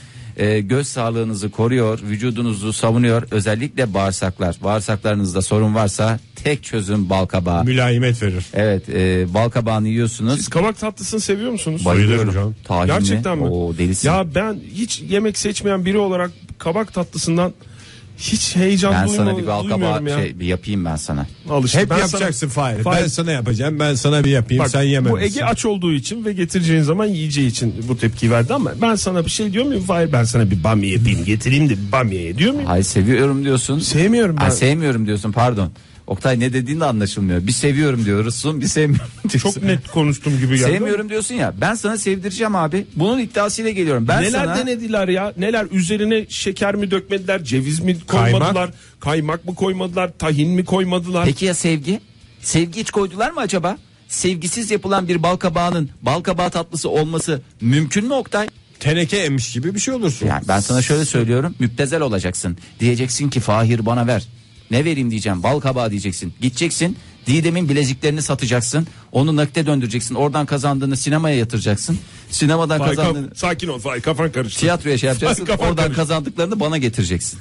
e, göz sağlığınızı koruyor, vücudunuzu savunuyor. Özellikle bağırsaklar. Bağırsaklarınızda sorun varsa tek çözüm bal kabağı. Mülayimet verir. Evet, e, bal kabağını yiyorsunuz. Siz kabak tatlısını seviyor musunuz? Bayılıyorum. canım. Tahinli. Gerçekten mi? Oo, delisin. Ya ben hiç yemek seçmeyen biri olarak kabak tatlısından hiç heyecan ben sana bir bal duymuyorum kabağı ya. şey bir yapayım ben sana. Al işte, Hep ben yapacaksın Fahir. Fahir, Ben sana yapacağım. Ben sana bir yapayım. Bak, sen yememezsin. Bu Ege aç olduğu için ve getireceğin zaman yiyeceği için bu tepki verdi ama ben sana bir şey diyor muyum? Hayır ben sana bir bamya yapayım getireyim de bir bamya diyor muyum? Hayır seviyorum diyorsun. Sevmiyorum ben. Ha, sevmiyorum diyorsun pardon. Oktay ne dediğin de anlaşılmıyor. Bir seviyorum diyorsun bir sevmiyorum diyorsun. Çok net konuştum gibi geldi. Sevmiyorum diyorsun ya. Ben sana sevdireceğim abi. Bunun iddiasıyla geliyorum. Ben neler sana denediler ya? Neler üzerine şeker mi dökmediler? Ceviz mi koymadılar? Kaymak, mı koymadılar? Tahin mi koymadılar? Peki ya sevgi? Sevgi hiç koydular mı acaba? Sevgisiz yapılan bir bal kabağının bal kabağı tatlısı olması mümkün mü Oktay? Teneke emiş gibi bir şey olursun. Yani ben sana şöyle söylüyorum. Müptezel olacaksın. Diyeceksin ki Fahir bana ver. Ne vereyim diyeceğim. Bal kabağı diyeceksin. Gideceksin. Didem'in bileziklerini satacaksın. Onu nakde döndüreceksin. Oradan kazandığını sinemaya yatıracaksın. Sinemadan Fay, kazandığını kaf- sakin ol Fay kafan karıştı. tiyatroya şey yapacaksın. Kafan Oradan karıştı. kazandıklarını bana getireceksin.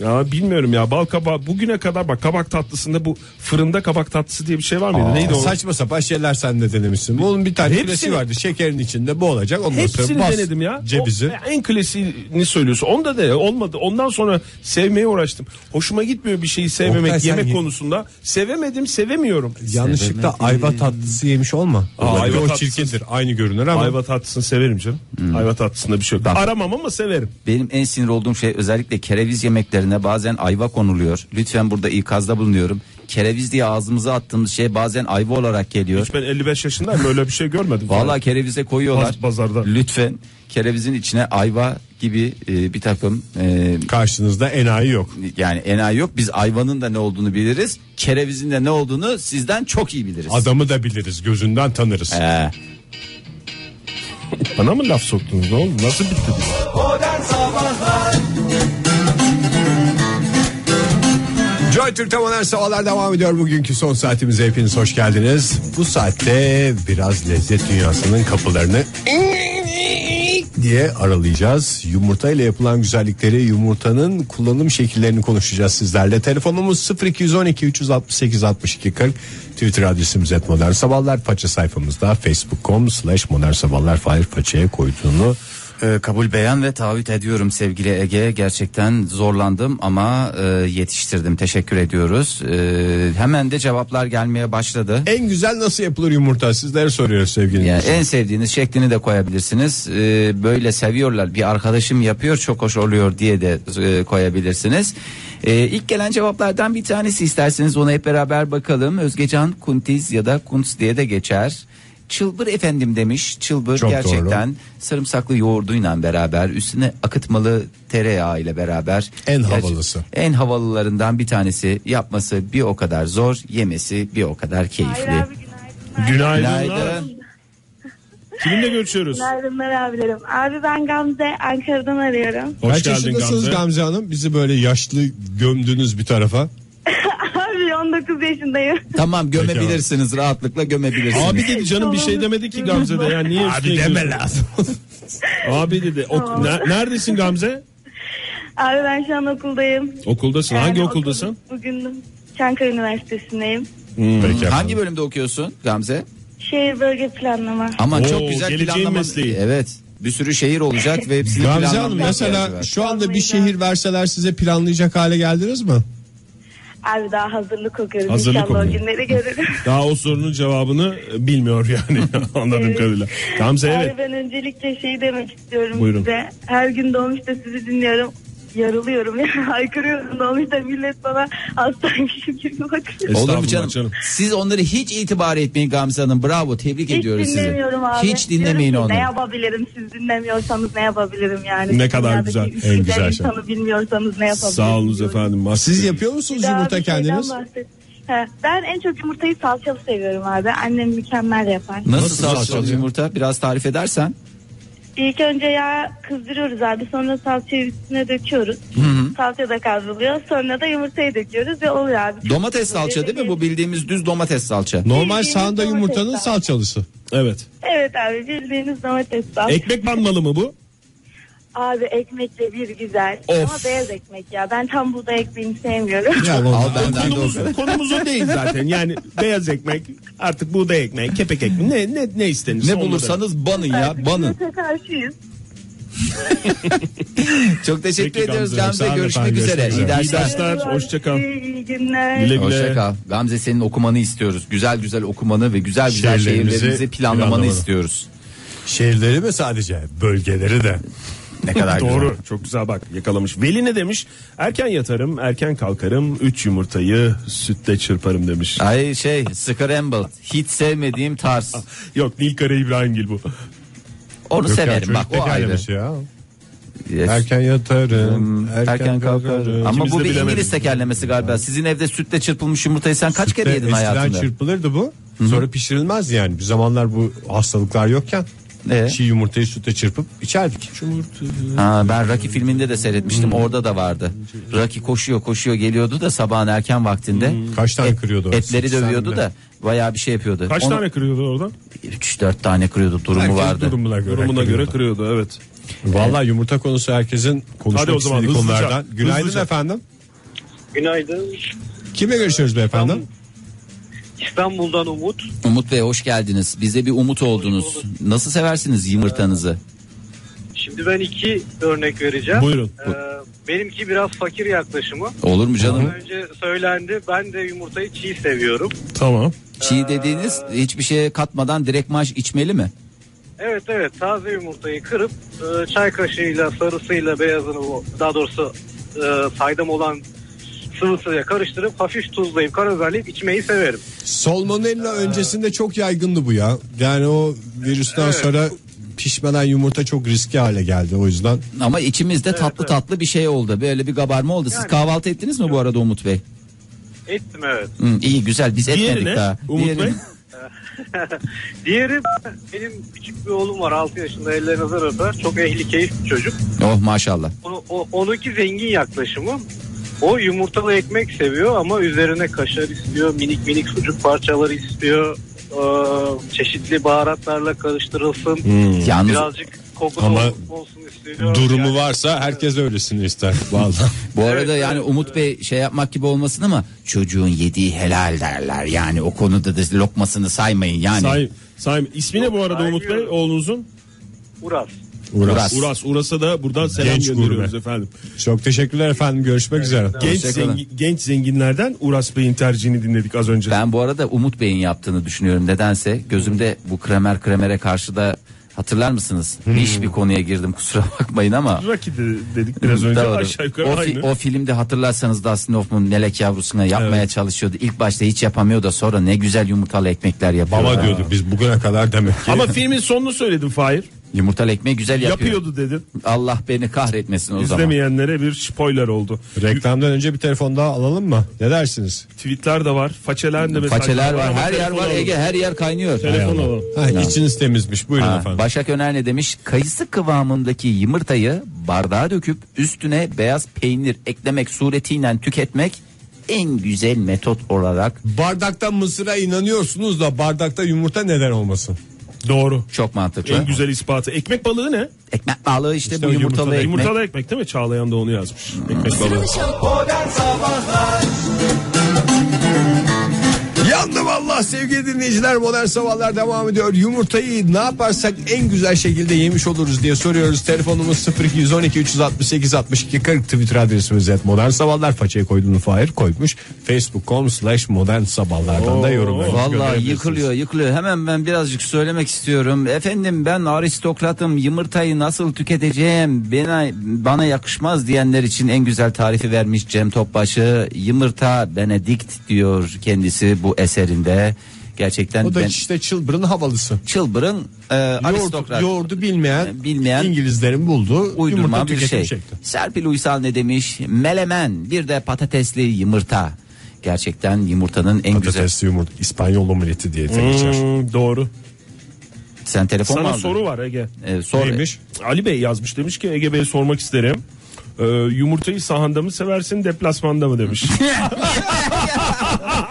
Ya bilmiyorum ya bal kabağı bugüne kadar bak kabak tatlısında bu fırında kabak tatlısı diye bir şey var mıydı? Neydi o? Saçma sapan şeyler sen de denemişsin. Bunun bir tane Hepsini- klasiği vardı. Şekerin içinde bu olacak. Ondan Hepsini sonra bas denedim ya. Cevizi. O, en klasiğini söylüyorsun. Onda da olmadı. Ondan sonra sevmeye uğraştım. Hoşuma gitmiyor bir şeyi sevmemek Oktay, yemek ye- konusunda. Sevemedim, sevemiyorum. Yanlışlıkla Sevemedim. ayva tatlısı yemiş olma. Aa, Belki ayva o tatlısı- çirkindir. Aynı görünür ama. Ayva tatlısını severim canım. Ayva tatlısında bir şey yok. Aramam ama severim. Benim en sinir olduğum şey özellikle kereviz yemeklerine bazen ayva konuluyor. Lütfen burada ikazda bulunuyorum. Kereviz diye ağzımıza attığımız şey bazen ayva olarak geliyor. Hiç ben 55 yaşındayım öyle bir şey görmedim. Vallahi kerevize koyuyorlar. Paz- pazarda. Lütfen kerevizin içine ayva gibi e, bir takım e, Karşınızda enayi yok. yani enayi yok. Biz ayvanın da ne olduğunu biliriz. Kerevizin de ne olduğunu sizden çok iyi biliriz. Adamı da biliriz. Gözünden tanırız. Ee, Bana mı laf soktunuz ne oldu? Nasıl bitti? bu? Modern Sabahlar Joy Türk'te modern sabahlar devam ediyor. Bugünkü son saatimize hepiniz hoş geldiniz. Bu saatte biraz lezzet dünyasının kapılarını diye aralayacağız. Yumurta ile yapılan güzellikleri, yumurtanın kullanım şekillerini konuşacağız sizlerle. Telefonumuz 0212 368 62 40. Twitter adresimiz et modern sabahlar. Faça sayfamızda facebook.com slash modern sabahlar Fahir Faça'ya koyduğunu e, kabul beyan ve taahhüt ediyorum sevgili Ege. Gerçekten zorlandım ama e, yetiştirdim. Teşekkür ediyoruz. E, hemen de cevaplar gelmeye başladı. en güzel nasıl yapılır yumurta sizlere soruyoruz sevgili Yani en sevdiğiniz şeklini de koyabilirsiniz. Ee, böyle seviyorlar. Bir arkadaşım yapıyor çok hoş oluyor diye de e, koyabilirsiniz. Ee, ilk gelen cevaplardan bir tanesi isterseniz onu hep beraber bakalım. Özgecan Kuntiz ya da Kuntz diye de geçer. Çılbır efendim demiş. Çılbır Çok gerçekten sarımsaklı yoğurduyla beraber üstüne akıtmalı tereyağı ile beraber En Gerçi- havalısı. En havalılarından bir tanesi. Yapması bir o kadar zor, yemesi bir o kadar Hayır keyifli. abi günaydın. Günaydın. Günaydın. Kiminle görüşüyoruz? Günaydınlar abilerim. Abi ben Gamze Ankara'dan arıyorum. Hoş Kaç geldin yaşındasınız Gamze. Gamze Hanım? Bizi böyle yaşlı gömdünüz bir tarafa. Abi 19 yaşındayım. Tamam gömebilirsiniz rahatlıkla gömebilirsiniz. Abi dedi canım bir şey demedi ki Gamze de ya niye üstüne gidiyorsun? lazım. Abi dedi. O, ne- neredesin Gamze? Abi ben şu an okuldayım. Okuldasın. Hangi Yani okuldasın? okul- Bugün Çankaya Üniversitesi'ndeyim. Peki Hangi bölümde okuyorsun Gamze? Şehir bölge planlama. Ama Oo, çok güzel geleceğin planlama. mesleği. Evet. Bir sürü şehir olacak ve hepsini Gamze planlamaya Hanım ihtiyacı mesela var. şu anda bir şehir verseler size planlayacak hale geldiniz mi? Abi daha hazırlık okuyoruz. Hazırlık İnşallah okuyor. o günleri görürüm. Daha o sorunun cevabını bilmiyor yani anladığım kadarıyla. Gamze Abi evet. ben öncelikle şey demek istiyorum Buyurun. size. Her gün doğmuşta sizi dinliyorum. Yarılıyorum ya haykırıyorum da millet bana hastaymışım gibi bakıyor. Olur mu Estağfurullah canım? canım. Siz onları hiç itibar etmeyin Gamze Hanım. Bravo tebrik Hiç ediyoruz sizi. dinlemiyorum abi. Hiç dinlemeyin Diyorum ki. Ne yapabilirim siz dinlemiyorsanız ne yapabilirim yani. Ne kadar Dünyadaki güzel, en güzel şey. insanı bilmiyorsanız ne yapabilirim. Sağ olunuz diyorum. efendim. Siz yapıyor musunuz Bir daha yumurta bir şeyden kendiniz? bahset- He, ben en çok yumurtayı salçalı seviyorum abi. Annem mükemmel yapar. Nasıl, Nasıl salçalı salçalı? yumurta? Biraz tarif edersen. İlk önce yağ kızdırıyoruz abi. Sonra salçayı üstüne döküyoruz. Salça da kavruluyor. Sonra da yumurtayı döküyoruz ve oluyor abi. Domates salça değil mi? Bu bildiğimiz düz domates salça. Normal sahanda domates yumurtanın salça. salçalısı. Evet. Evet abi bildiğiniz domates salça. Ekmek banmalı mı bu? Abi ekmekle bir güzel. Of. Ama beyaz ekmek ya. Ben tam buğday ekmeğini sevmiyorum. Yani Al benden de Konumuz, olsun. konumuz o değil zaten. Yani beyaz ekmek, artık buğday ekmek, kepek ekmek ne ne ne istenirse Ne bulursanız banın ya banın. Karşıyız. Çok teşekkür Peki ediyoruz Gamze Gamze. Görüşmek efendim, üzere. görüşmek İyi üzere. İyi dersler. dersler, hoşça kal. İyi günler. Güle güle. Hoşça kal. Gamze senin okumanı istiyoruz. Güzel güzel okumanı ve güzel güzel Şehirlerimizi planlamanı planlamanı. istiyoruz. Şehirleri mi sadece? Bölgeleri de. Ne kadar Doğru güzel. çok güzel bak yakalamış. Veli ne demiş? Erken yatarım, erken kalkarım, 3 yumurtayı sütte çırparım demiş. Ay şey Scrambled. Hiç sevmediğim tarz. Yok Nilkara İbrahimgil bu. Onu Yok severim bak o ayrı. Ya. Yes. Erken yatarım, Hmm, erken, Erken kalkarım. kalkarım. Ama İkimiz bu bir bilemedik. İngiliz tekerlemesi galiba. Sizin evde sütle çırpılmış yumurtayı sen kaç kere Sütte yedin eskiden hayatında? çırpılırdı bu. Sonra pişirilmezdi yani. Bir zamanlar bu hastalıklar yokken Ee? çiğ yumurtayı sütte çırpıp içerdik. Ha, ben Rocky filminde de seyretmiştim. Hmm. Orada da vardı. Rocky koşuyor koşuyor geliyordu da sabahın erken vaktinde. Kaç tane kırıyordu o? Etleri Sen dövüyordu bile. da bayağı bir şey yapıyordu. Kaç Onu- tane kırıyordu oradan? 3-4 tane kırıyordu durumu Herkes vardı. durumuna göre. Durumuna göre kırıyordu. evet. Vallahi yumurta konusu herkesin konuşmak Hadi o zaman, istediği hızlıca, konulardan. Günaydın hızlıca. efendim. Günaydın. Kimle görüşüyoruz beyefendi? İstanbul'dan Umut. Umut Bey hoş geldiniz. Bize bir umut oldunuz. Nasıl seversiniz yumurtanızı? Şimdi ben iki örnek vereceğim. Buyurun. Ee, benimki biraz fakir yaklaşımı. Olur mu canım? Önce söylendi. Ben de yumurtayı çiğ seviyorum. Tamam. Çiğ dediğiniz hiçbir şeye katmadan direkt maş içmeli mi? Evet evet taze yumurtayı kırıp e, çay kaşığıyla sarısıyla beyazını daha doğrusu e, saydam olan sıvısıyla karıştırıp hafif tuzlayıp karameleyip içmeyi severim. Salmonella öncesinde çok yaygındı bu ya. Yani o virüsten Evet. sonra pişmeden yumurta çok riskli hale geldi o yüzden. Ama içimizde tatlı tatlı bir şey oldu. Böyle bir kabarma oldu. Siz Yani- kahvaltı ettiniz mi bu arada Umut Bey? Ettim evet. Hı, iyi güzel biz Diğeri etmedik ne? daha. Umut Diğeri- Bey? Diğeri benim küçük bir oğlum var 6 yaşında ellerinizden öper. Çok ehli keyif bir çocuk. Oh maşallah. O, o, onunki zengin yaklaşımı. O yumurtalı ekmek seviyor ama üzerine kaşar istiyor, minik minik sucuk parçaları istiyor. Ee, çeşitli baharatlarla karıştırılsın. Yalnız Birazcık koku da Ama olsun istiyor. Durumu Yani- varsa herkes öylesini ister. Vallahi. bu arada Evet, yani evet, Umut Bey şey yapmak gibi olmasın ama çocuğun yediği helal derler. Yani o konuda da lokmasını saymayın yani. Say, say, ismi ne bu arada Umut Bey oğlunuzun? Uras. Uras. Uras. Uras'a da buradan selam Genç gönderiyoruz gurme. efendim. Çok teşekkürler efendim. Görüşmek üzere. Genç, zengin, genç zenginlerden Uras Bey'in tercihini dinledik az önce. Ben bu arada Umut Bey'in yaptığını düşünüyorum nedense. Gözümde bu kremer kremere karşı da hatırlar mısınız? Niş bir konuya girdim kusura bakmayın ama. Rocky de dedik biraz önce Doğru. aşağı yukarı o, fi- aynı. o filmde hatırlarsanız Dustin Hoffman melek yavrusuna yapmaya çalışıyordu. İlk başta hiç yapamıyor da sonra ne güzel yumurtalı ekmekler yapıyor. Baba diyordu biz bugüne kadar demek ki. Ama filmin sonunu söyledim Fahir. Yumurtalı ekmeği güzel yapıyor. Yapıyordu dedin. Allah beni kahretmesin o zaman. İzlemeyenlere bir spoiler oldu. Reklamdan önce bir telefon daha alalım mı? Ne dersiniz? Tweetler de var. Façeler de mesajlar Façeler var her yer var alalım. Ege her yer kaynıyor. Telefon alalım. Ha, içiniz temizmiş. Buyurun Ha, efendim. Başak Öner ne demiş? Kayısı kıvamındaki yumurtayı bardağa döküp üstüne beyaz peynir eklemek suretiyle tüketmek en güzel metot olarak Bardakta mısıra inanıyorsunuz da bardakta yumurta neden olmasın? Doğru. çok mantıklı. En güzel ispatı. Ekmek balığı ne? Ekmek balığı işte, İşte bu yumurtalı yumurtalı- ekmek. Yumurtalı ekmek değil mi? Çağlayan da onu yazmış. Ekmek balığı. Yandım Allah sevgili dinleyiciler modern sabahlar devam ediyor. Yumurtayı ne yaparsak en güzel şekilde yemiş oluruz diye soruyoruz. Telefonumuz 0212 368 62 40 Twitter adresimiz et modern sabahlar. Façaya koyduğunu Fahir koymuş. Facebook.com slash modern sabahlardan da yorum Vallahi yıkılıyor yıkılıyor. Hemen ben birazcık söylemek istiyorum. Efendim ben aristokratım yumurtayı nasıl tüketeceğim bana, bana yakışmaz diyenler için en güzel tarifi vermiş Cem Topbaşı. Yumurta Benedikt diyor kendisi bu eserinde. Gerçekten O da ben işte çılbırın havalısı. çılbırın e, Yoğurdu, aristokrat. yoğurdu bilmeyen, Bilmeyen- İngilizlerin bulduğu uydurma bir şey. şekli. Serpil Uysal ne demiş? Melemen bir de patatesli yumurta. Gerçekten yumurtanın en güzel. Patatesli yumurta İspanyol omeleti diye de geçer. Hmm, doğru. Sen telefon mu Sana aldın? soru var Ege. Ee, sor. Neymiş? Ali Bey yazmış demiş ki Ege Bey'e sormak isterim. Ee, yumurtayı sahanda mı seversin deplasmanda mı demiş.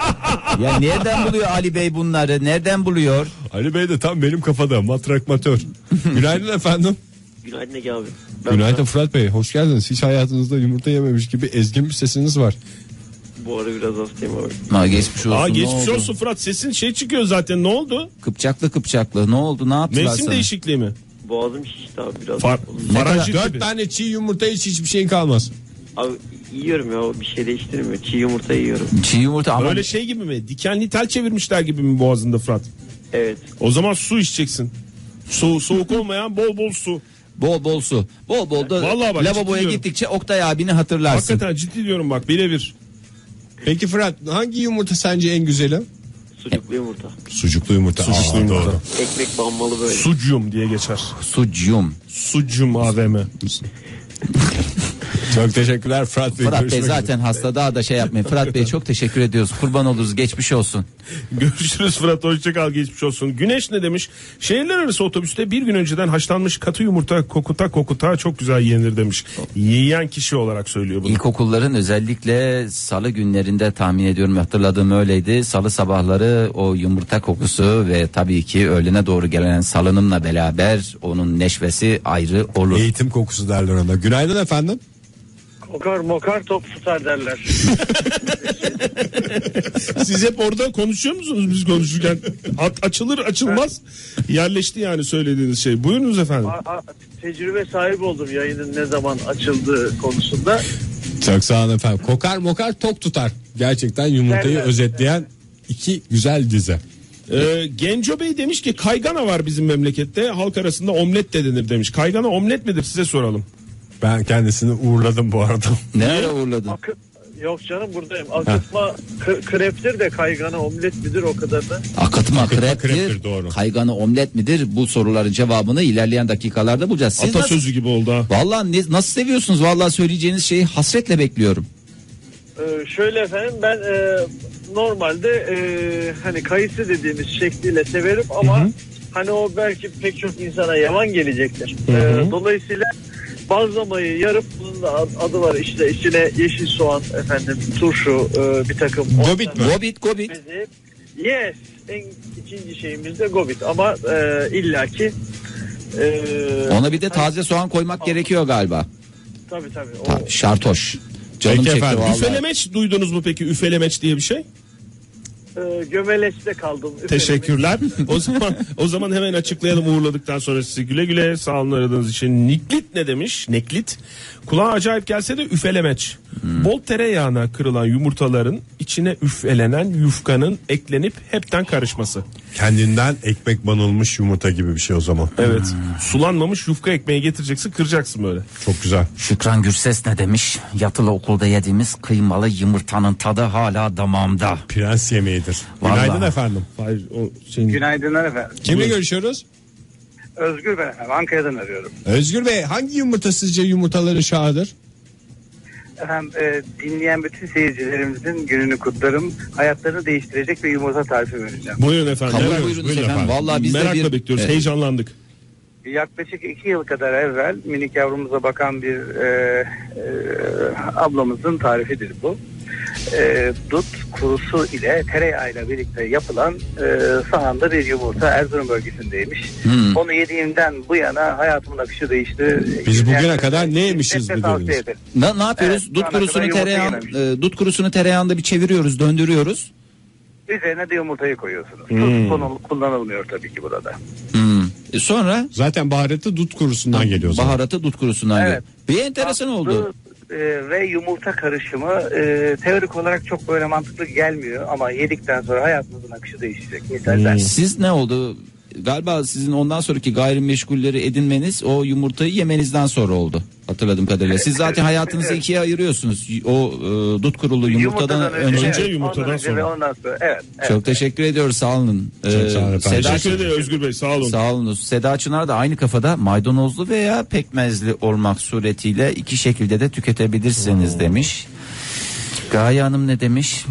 Ya nereden buluyor Ali Bey bunları? Nereden buluyor? Ali Bey de tam benim kafada matrakmatör. Günaydın efendim. Günaydın Ege abi. Ben Günaydın Fırat Bey. Hoş geldiniz. Hiç hayatınızda yumurta yememiş gibi ezgin bir sesiniz var. Bu ara biraz hastayım abi. Ha, geçmiş olsun. Aa geçmiş oldu? olsun Fırat sesin şey çıkıyor zaten ne oldu? Kıpçaklı kıpçaklı ne oldu ne yaptılar Mevsim sana? değişikliği mi? Boğazım şişti abi biraz. Far, faranjit Dört gibi. tane çiğ yumurta hiç hiçbir şeyin kalmaz. Abi yiyorum ya bir şey değiştirmiyor. Çiğ yumurta yiyorum. Çiğ yumurta ama Öyle şey gibi mi? Dikenli tel çevirmişler gibi mi boğazında Fırat? Evet. O zaman su içeceksin. Su, soğuk olmayan bol bol su. bol bol su. Bol bol da Vallahi bak, lavaboya ciddi gittikçe Oktay abini hatırlarsın. Hakikaten ciddi diyorum bak birebir. Peki Fırat hangi yumurta sence en güzeli? Sucuklu yumurta. Sucuklu yumurta. Sucuklu yumurta. Doğru. Ekmek banmalı böyle. Sucum diye geçer. Sucum. Sucum AVM. Çok teşekkürler Fırat Bey. Fırat Bey zaten hasta daha da şey yapmayın. Fırat Bey çok teşekkür ediyoruz. Kurban oluruz. Geçmiş olsun. Görüşürüz Fırat hoşçakal geçmiş olsun. Güneş ne demiş? Şehirler arası otobüste bir gün önceden haşlanmış katı yumurta kokuta kokuta çok güzel yenir demiş. Yiyen kişi olarak söylüyor bunu. İlkokulların özellikle salı günlerinde tahmin ediyorum hatırladığım öyleydi. Salı sabahları o yumurta kokusu ve tabii ki öğlene doğru gelen salınımla beraber onun neşvesi ayrı olur. Eğitim kokusu derler ona. Günaydın efendim. Kokar mokar top tutar derler. Siz hep orada konuşuyor musunuz biz konuşurken? At- açılır açılmaz yerleşti yani söylediğiniz şey. Buyurunuz efendim. A- a- tecrübe sahibi oldum yayının ne zaman açıldığı konusunda. Çok sağ olun efendim. Kokar mokar tok tutar. Gerçekten yumurtayı Derler. özetleyen iki güzel dize. Ee, Genco Bey demiş ki kaygana var bizim memlekette halk arasında omlet de denir demiş. Kaygana omlet midir size soralım. Ben kendisini uğurladım bu arada. Ne ara uğurladın? Akı- Yok canım buradayım. Akıtma k- kreptir de kaygana omlet midir o kadar da. Akıtma kreptir, kreptir, doğru. kayganı omlet midir? Bu soruların cevabını ilerleyen dakikalarda bulacağız. Siz nasıl, Atasözü gibi oldu ha. vallahi ne- nasıl seviyorsunuz? Vallahi söyleyeceğiniz şeyi hasretle bekliyorum. Ee, şöyle efendim ben e, normalde e, hani kayısı dediğimiz şekliyle severim ama hani o belki pek çok insana yavan gelecektir. Ee, dolayısıyla bazlamayı yarıp bunun da ad- adı var işte içine yeşil soğan efendim turşu e, bir takım Gobit mi? Gobit gobit. Yes. En ikinci şeyimiz de gobit ama e, illaki e, Ona bir de taze soğan koymak gerekiyor galiba. tabii tabii. O, Ta- şartoş. Canım Peki çekti efendim. vallahi. Üfelemeç duydunuz mu peki üfelemeç diye bir şey? E, gömeleçte kaldım. Teşekkürler. o zaman o zaman hemen açıklayalım uğurladıktan sonra sizi güle güle sağ olun aradığınız için. Niklit ne demiş? Neklit. Kulağa acayip gelse de üfelemeç. Bol tereyağına kırılan yumurtaların içine üfelenen yufkanın eklenip hepten karışması. Kendinden ekmek banılmış yumurta gibi bir şey o zaman. Evet. Sulanmamış yufka ekmeği getireceksin kıracaksın böyle. Çok güzel. Şükran Gürses ne demiş? Yatılı okulda yediğimiz kıymalı yumurtanın tadı hala damağımda. Prens yemeğidir. Vallahi. Günaydın efendim. Hayır o şeyin... Günaydınlar efendim. Kimle görüşüyoruz? Özgür ben efendim. Ankara'dan arıyorum. Özgür Bey hangi yumurta sizce yumurtaların şahıdır? Efendim e, dinleyen bütün seyircilerimizin gününü kutlarım. Hayatlarını değiştirecek bir yumurta tarifi vereceğim. Buyurun efendim. Kabul buyurunuz buyurun efendim. efendim. Vallahi biz de Merakla bir... bekliyoruz. Evet. Heyecanlandık. Yaklaşık iki yıl kadar evvel minik yavrumuza bakan bir e, e, ablamızın tarifidir bu. E, dut kurusu ile tereyağıyla birlikte yapılan e, sahanda bir yumurta Erzurum bölgesindeymiş. Hmm. Onu yediğimden bu yana hayatımın akışı değişti. Biz bugüne Yani, kadar ne yemişiz şiddetle mi dediniz? Ne, ne yapıyoruz? Evet, dut kurusunu tereyağı, e, dut kurusunu tereyağında bir çeviriyoruz, döndürüyoruz. Üzerine de yumurtayı koyuyorsunuz. Tuz konul- kullanılmıyor tabii ki burada. Hmm. E sonra Zaten baharatı dut kurusundan geliyor zaten. baharatı dut kurusundan Evet. geliyor. Bir enteresan oldu. Tuz, e, ve yumurta karışımı e, teorik olarak çok böyle mantıklı gelmiyor ama yedikten sonra hayatınızın akışı değişecek. Yeterler. Siz ne oldu? Galiba sizin ondan sonraki gayrimeşgulleri edinmeniz o yumurtayı yemenizden sonra oldu. Hatırladığım kadarıyla. Siz zaten hayatınızı ikiye ayırıyorsunuz. O e, dut kurulu yumurtadan önce. Önce evet, yumurtadan önce sonra. Ve ondan sonra. Evet. evet. Çok teşekkür ediyoruz. Sağ olun. Ee, Çok sağ olun efendim. Seda, Teşekkür ederim Özgür Bey sağ olun. Sağ olunuz. Seda Çınar da aynı kafada maydanozlu veya pekmezli olmak suretiyle iki şekilde de tüketebilirsiniz demiş. Gaye Hanım ne demiş?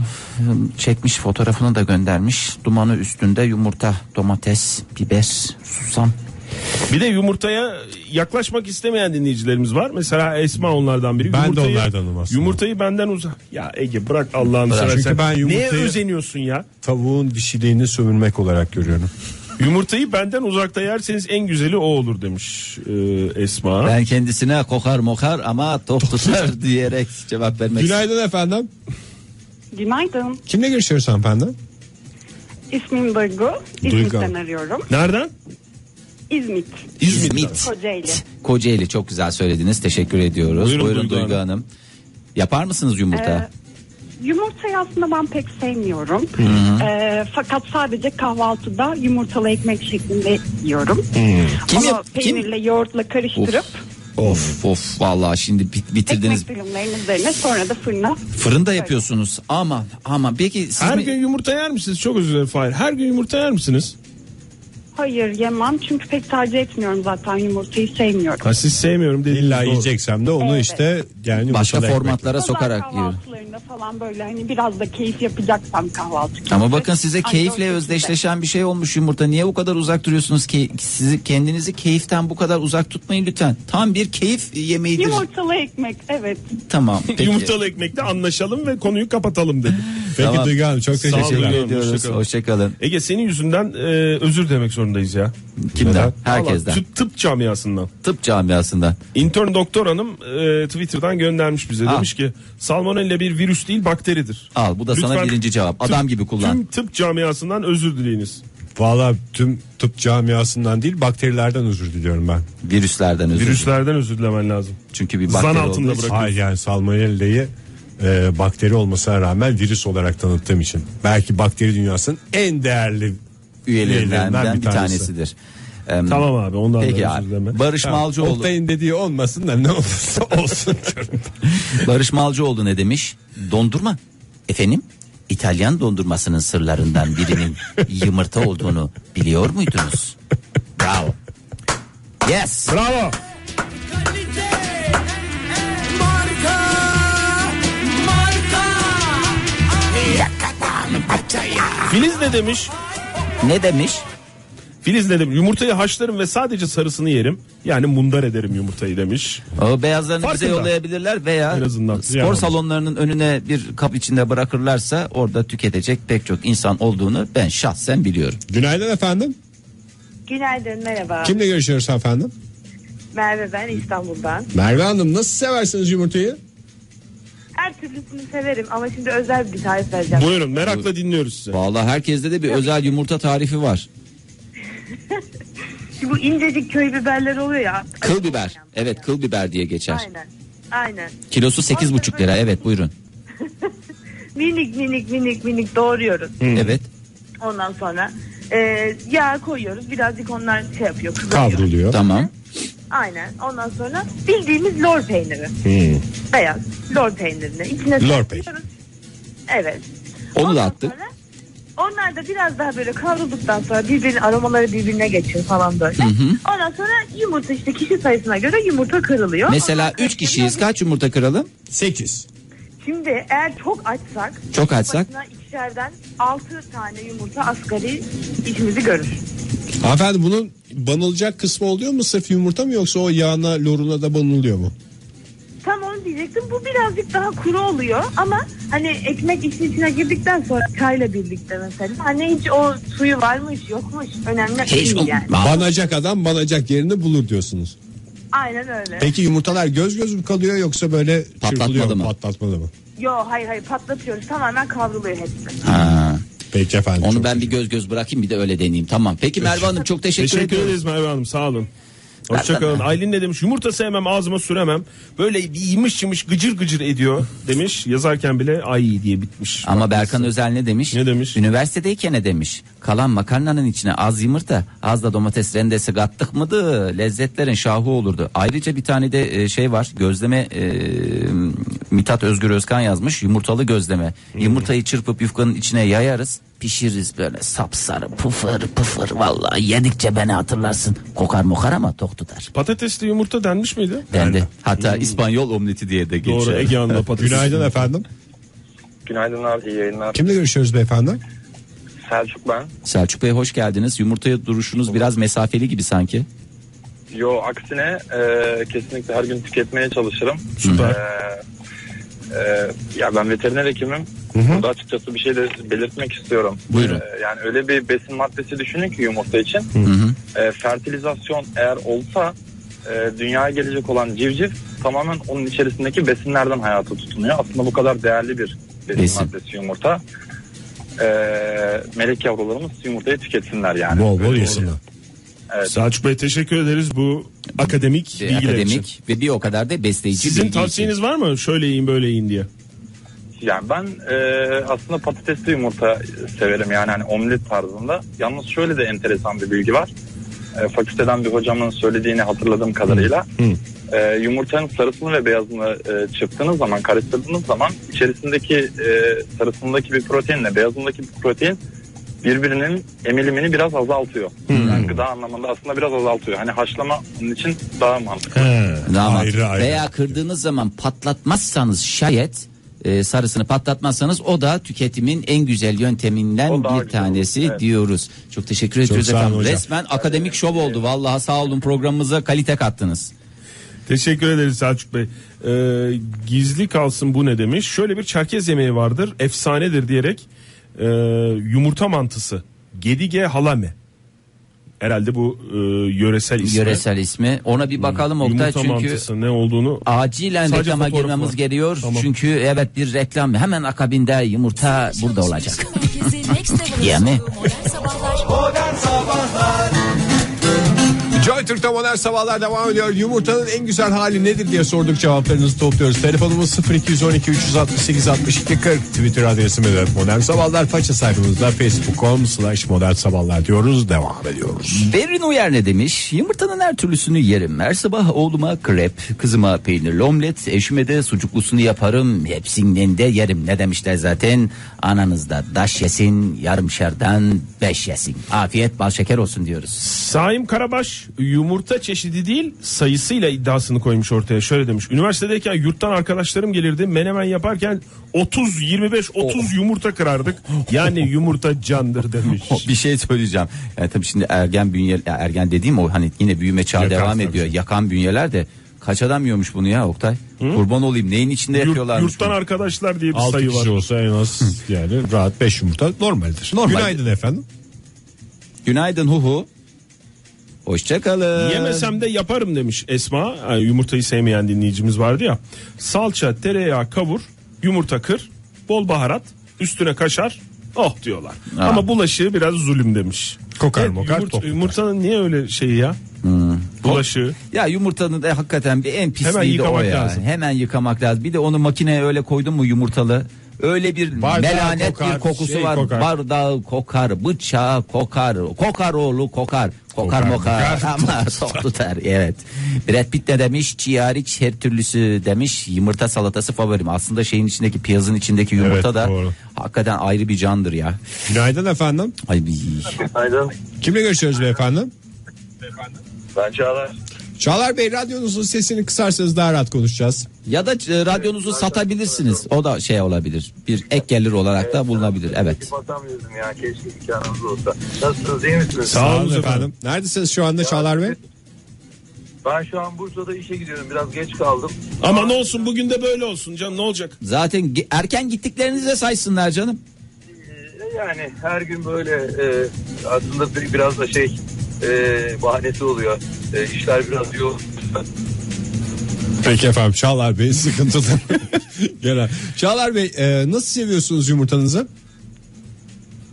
Çekmiş fotoğrafını da göndermiş. Dumanı üstünde yumurta, domates, biber, susam. Bir de yumurtaya yaklaşmak istemeyen dinleyicilerimiz var. Mesela Esma onlardan biri. Ben de Yumurtayı- onlardanım aslında. Yumurtayı benden uzak. Ya Ege bırak Allah'ını seversen. Çünkü ben Neye yumurtayı- özeniyorsun ya? Tavuğun dişiliğini sömürmek olarak görüyorum. Yumurtayı benden uzakta yerseniz en güzeli o olur demiş e, Esma. Ben kendisine kokar mokar ama tok tutar diyerek cevap vermek Günaydın efendim. Günaydın. Kimle görüşüyoruz hanımefendi? İsmim Duygu. Duygu. İzmit'ten arıyorum. Nereden? İzmit. İzmit. Kocaeli. Kocaeli çok güzel söylediniz. Teşekkür ediyoruz. Buyurun Buyurun, Duygu Duygu, Hanım. Hanım. Yapar mısınız yumurta? Ee, yumurtayı aslında ben pek sevmiyorum. Ee, fakat sadece kahvaltıda yumurtalı ekmek şeklinde yiyorum. Kim Onu yap- kim? peynirle yoğurtla karıştırıp Of of vallahi şimdi bit- bitirdiniz. ekmek dilimlerinin üzerine sonra da fırına. Fırında yapıyorsunuz. Ama ama peki siz Her mi- gün yumurta yer misiniz? Çok özür dilerim Fahir. Her gün yumurta yer misiniz? Hayır yemem çünkü pek tercih etmiyorum zaten yumurtayı sevmiyorum. Ha siz sevmiyorum dediğiniz İlla doğru. yiyeceksem de onu Evet. işte yani başka yumurtalı ekmek. formatlara sokarak yiyor. kahvaltılarında falan böyle hani biraz da keyif yapacaksam kahvaltı. Ama bakın size o keyifle şekilde. özdeşleşen bir şey olmuş yumurta. Niye bu kadar uzak duruyorsunuz ki? Sizi kendinizi keyiften bu kadar uzak tutmayın lütfen. Tam bir keyif yemeğidir. Yumurtalı ekmek evet. Tamam. Peki. Yumurtalı ekmekle anlaşalım ve konuyu kapatalım dedi. Peki Tamam. Duygu Hanım çok Sağ olun. teşekkürler. Teşekkür ediyoruz. Hoşçakalın. Ege senin yüzünden e, özür demek zorundayız ya. Kimden? Neden? Herkesten. Vallahi tıp, tıp camiasından. Tıp camiasından. İntern doktor hanım e, Twitter'dan göndermiş bize. Ha. Demiş ki salmonella bir virüs değil bakteridir. Al bu da sana Lütfen birinci cevap. Adam tıp- gibi kullan. Tüm tıp camiasından özür dileyiniz. Valla tüm tıp camiasından değil bakterilerden özür diliyorum ben. Virüslerden özür dilerim. Virüslerden özür dilemen lazım. Çünkü bir Zan bakteri altında olduğu için. bırak- Hayır yani salmonella'yı e, bakteri olmasına rağmen virüs olarak tanıttığım için. Belki bakteri dünyasının en değerli üyelerinden bir, tanesidir. Em, Tamam abi ondan Peki da abi. özür dileme. Barış Malcıoğlu. Oktay'ın dediği olmasın da ne olursa olsun. Barış Malcıoğlu ne demiş? Dondurma. Efendim? İtalyan dondurmasının sırlarından birinin yumurta olduğunu biliyor muydunuz? Bravo. Yes. Bravo. Filiz ne demiş? Ne demiş? Filiz ne demiş? Yumurtayı haşlarım ve sadece sarısını yerim. Yani mundar ederim yumurtayı demiş. O beyazlarını bize Farkında. yollayabilirler veya En azından. spor Yani. salonlarının önüne bir kap içinde bırakırlarsa orada tüketecek pek çok insan olduğunu ben şahsen biliyorum. Günaydın efendim. Günaydın merhaba. Kimle görüşüyoruz efendim? Merve ben İstanbul'dan. Merve Hanım nasıl seversiniz yumurtayı? Her türlüsünü severim ama şimdi özel bir tarif vereceğim. Buyurun merakla dinliyoruz sizi. Vallahi herkeste de bir özel yumurta tarifi var. Şimdi bu incecik köy biberleri oluyor ya. Kıl biber. Evet kıl biber diye geçer. Aynen. Aynen. Kilosu 8,5 lira. Evet buyurun. Minik minik minik minik doğruyoruz. Evet. Ondan sonra e, yağ koyuyoruz. Birazcık onlar şey yapıyor. kızarıyor. Kavruluyor. Tamam. Aynen. Ondan sonra bildiğimiz lor peyniri. Beyaz lor peynirini içine Lor serpiyoruz. Evet. Onu da Ondan attık. sonra Onlar da biraz daha böyle kavrulduktan sonra birbirinin aromaları birbirine geçiyor falan böyle. Ondan sonra yumurta işte kişi sayısına göre yumurta kırılıyor. Mesela Ondan 3 sonra kişiyiz. Kaç yumurta kıralım? 8. Şimdi eğer çok açsak Çok açsak? ikişerden 6 tane yumurta asgari işimizi görür. Hanımefendi bunun banılacak kısmı oluyor mu sırf yumurta mı yoksa o yağına loruna da banılıyor mu? Tam onu diyecektim. Bu birazcık daha kuru oluyor ama hani ekmek işin içine girdikten sonra çayla birlikte mesela. Hani hiç o suyu varmış yokmuş önemli Hiç değil yani. Banacak adam banacak yerini bulur diyorsunuz. Aynen öyle. Peki yumurtalar göz göz mü kalıyor yoksa böyle Patlatmadı çırpılıyor mı? Patlatmadı mı? Yo hayır hayır patlatıyoruz tamamen kavruluyor hepsi. Ha. Peki efendim. Onu ben bir göz göz bırakayım bir de öyle deneyeyim. Tamam. Peki Merve Hanım çok teşekkür, Teşekkür ediyoruz. ederiz Merve Hanım sağ olun. Hoşçakalın. Aylin ne demiş? Yumurta sevmem ağzıma süremem. Böyle bir yımış yımış gıcır gıcır ediyor demiş. Yazarken bile ay diye bitmiş. Ama Berkan Özel ne demiş? Ne demiş? Üniversitedeyken ne demiş? Kalan makarnanın içine az yumurta, az da domates rendesi kattık mıydı? Lezzetlerin şahı olurdu. Ayrıca bir tane de e, şey var. Gözleme e, Mithat Özgür Özkan yazmış. Yumurtalı gözleme. Yumurtayı çırpıp yufkanın içine yayarız. Pişiririz böyle sapsarı pıfır pıfır vallahi yedikçe beni hatırlarsın. Kokar mokar ama tok tutar. Patatesli yumurta denmiş miydi? Dendi. Hatta İspanyol omleti diye de geçiyor. Doğru Ege Hanım'la patates. Günaydın efendim. Günaydınlar, iyi yayınlar. Kimle görüşüyoruz beyefendi? Selçuk ben. Selçuk Bey hoş geldiniz. Yumurtaya duruşunuz biraz mesafeli gibi sanki. Yo aksine e, kesinlikle her gün tüketmeye çalışırım. Süper. E, e, ya ben veteriner hekimim. Burada açıkçası bir şey de belirtmek istiyorum. Buyurun. E, yani öyle bir besin maddesi düşünün ki yumurta için. E, fertilizasyon eğer olsa e, dünyaya gelecek olan civciv tamamen onun içerisindeki besinlerden hayata tutunuyor. Aslında bu kadar değerli bir besin, Besin. maddesi yumurta. E, melek yavrularımız yumurtayı tüketsinler yani. Bol bol yesinler. Evet. Selçuk Bey teşekkür ederiz bu akademik E, bilgiler için. akademik ve bir o kadar da besleyici Sizin bilgi için. tavsiyeniz var mı? Şöyle yiyin böyle yiyin diye. Yani ben e, aslında patatesli yumurta severim yani hani omlet tarzında. Yalnız şöyle de enteresan bir bilgi var. E, fakülteden bir hocamın söylediğini hatırladığım kadarıyla e, yumurtanın sarısını ve beyazını e, çırptığınız zaman karıştırdığınız zaman içerisindeki e, sarısındaki bir proteinle beyazındaki bir protein birbirinin emilimini biraz azaltıyor. Yani gıda anlamında aslında biraz azaltıyor. Hani haşlama onun için daha mantıklı. Daha ayrı mantıklı. ayrı. Veya kırdığınız zaman patlatmazsanız şayet e, sarısını patlatmazsanız o da tüketimin en güzel yönteminden bir tanesi olur, evet. diyoruz. Çok teşekkür ediyoruz sağ olun efendim. hocam. Resmen akademik şov oldu. Vallahi sağ olun programımıza kalite kattınız. Teşekkür ederiz Selçuk Bey. Ee, gizli kalsın bu ne demiş? Şöyle bir Çerkez yemeği vardır. Efsanedir diyerek e, yumurta mantısı. Gedige halame. Herhalde bu e, yöresel ismi. Yöresel ismi. Ona bir bakalım Oktay Yumurta çünkü mantısı ne olduğunu acilen Sadece reklama fotoğrafı girmemiz var. gerekiyor. Tamam. Çünkü evet bir reklam hemen akabinde yumurta burada olacak. Ya mi? Joy Türk'te modern sabahlar devam ediyor. Yumurtanın en güzel hali nedir diye sorduk cevaplarınızı topluyoruz. Telefonumuz 0212 368 62 40. Twitter adresimiz de modern sabahlar. Faça sayfamızda facebook.com slash modern sabahlar diyoruz. Devam ediyoruz. Berin Uyar ne demiş? Yumurtanın her türlüsünü yerim. Her sabah oğluma krep, kızıma peynirli omlet, eşime de sucuklusunu yaparım. Hepsinden de yerim. Ne demişler zaten? Ananız da daş yesin, yarımşardan beş yesin. Afiyet bal şeker olsun diyoruz. Saim Karabaş yumurta çeşidi değil sayısıyla iddiasını koymuş ortaya. Şöyle demiş. Üniversitedeyken yurttan arkadaşlarım gelirdi. Menemen yaparken 30 25 30 yumurta kırardık. Yani yumurta candır demiş. Bir şey söyleyeceğim. Yani tabii şimdi ergen bünye ergen dediğim o hani yine büyüme çağı Yakan devam tabii. ediyor. Yakan bünyeler de kaç adam yiyormuş bunu ya Oktay? Kurban olayım. Neyin içinde Yurt- yapıyorlarmış? yurttan bunu? arkadaşlar diye bir 6 sayı kişi var. olsa en az yani rahat 5 yumurta normaldir. Normal. Günaydın efendim. Günaydın huhu. Hoşçakalın. Yemesem de yaparım demiş Esma. Yani yumurtayı sevmeyen dinleyicimiz vardı ya. Salça, tereyağı kavur, yumurta kır, bol baharat, üstüne kaşar. Oh diyorlar. Ha. Ama bulaşığı biraz zulüm demiş. Kokar Evet, mokar, tutar. yumurtanın niye öyle şeyi ya? Bulaşığı. Ya yumurtanın da hakikaten bir en pisliği Hemen de o yıkamak ya. lazım. Hemen yıkamak lazım. Bir de onu makineye öyle koydun mu yumurtalı? Öyle bir Bardağı melanet kokar, bir kokusu şey var. kokar. Bardağı kokar, bıçağı kokar, kokar oğlu kokar. Kokar, Kokar, mokar ama tok tutar evet. Brad Pitt ne demiş? Çiğ hariç her türlüsü demiş. Yumurta salatası favorim. Aslında şeyin içindeki piyazın içindeki yumurta Evet, da doğru. hakikaten ayrı bir candır ya. Günaydın efendim. Ay bir Günaydın. Kimle görüşüyoruz beyefendi? Ben Çağlar. Çağlar Bey radyonuzun sesini kısarsanız daha rahat konuşacağız. Ya da e, radyonuzu satabilirsiniz. O da şey olabilir. Bir ek gelir olarak da bulunabilir. Evet. Batamıyordum ya keşke imkanınız olsa. Nasılsınız iyi misiniz? Sağ olun efendim. efendim. Neredesiniz şu anda Çağlar Bey? Ben şu an Bursa'da işe gidiyorum biraz geç kaldım. Ama ne olsun bugün de böyle olsun canım ne olacak? Zaten erken gittiklerinizi de saysınlar canım. Ee, Yani her gün böyle e, aslında bir- biraz da şey e, bahanesi oluyor. E, işler biraz yoğun. Peki efendim Çağlar Bey sıkıntılı. Genel. Çağlar Bey e, nasıl seviyorsunuz yumurtanızı?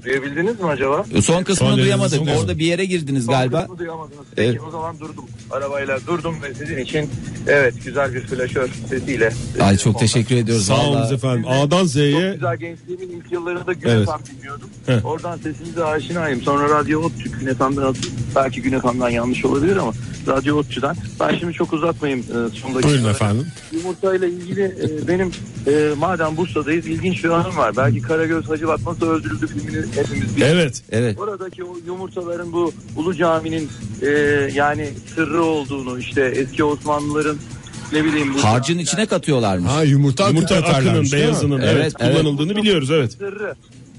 Duyabildiniz mi acaba? Son kısmını Son duyamadık. son Orada bir yere girdiniz galiba. Son duyamadınız. Peki Evet. o zaman durdum. Arabayla durdum ve sizin için evet güzel bir flaşör sesiyle. Ay çok teşekkür ediyoruz. Sağ olun efendim. A'dan Çok Z'ye güzel gençliğimin ilk yıllarında Gün Evet. FM dinliyordum. Heh. Oradan sesinize aşinayım. Sonra Radyo Otçu Gün FM'den atıp belki Gün FM'den yanlış olabilir ama Radyo Otçu'dan. Ben şimdi çok uzatmayayım e, son dakikaları. Buyurun efendim. Yumurtayla ilgili e, benim e, madem Bursa'dayız ilginç bir anım var. Belki Karagöz Hacivat nasıl öldürüldü filmini hepimiz biliyoruz. evet. Evet. Oradaki o yumurtaların bu Ulu Cami'nin e, yani sırrı olduğunu işte eski Osmanlıların ne bileyim bu Harcın içine katıyorlarmış. Ha yumurta, Yumurta akının beyazının evet, Evet, evet. kullanıldığını biliyoruz evet. sırrı.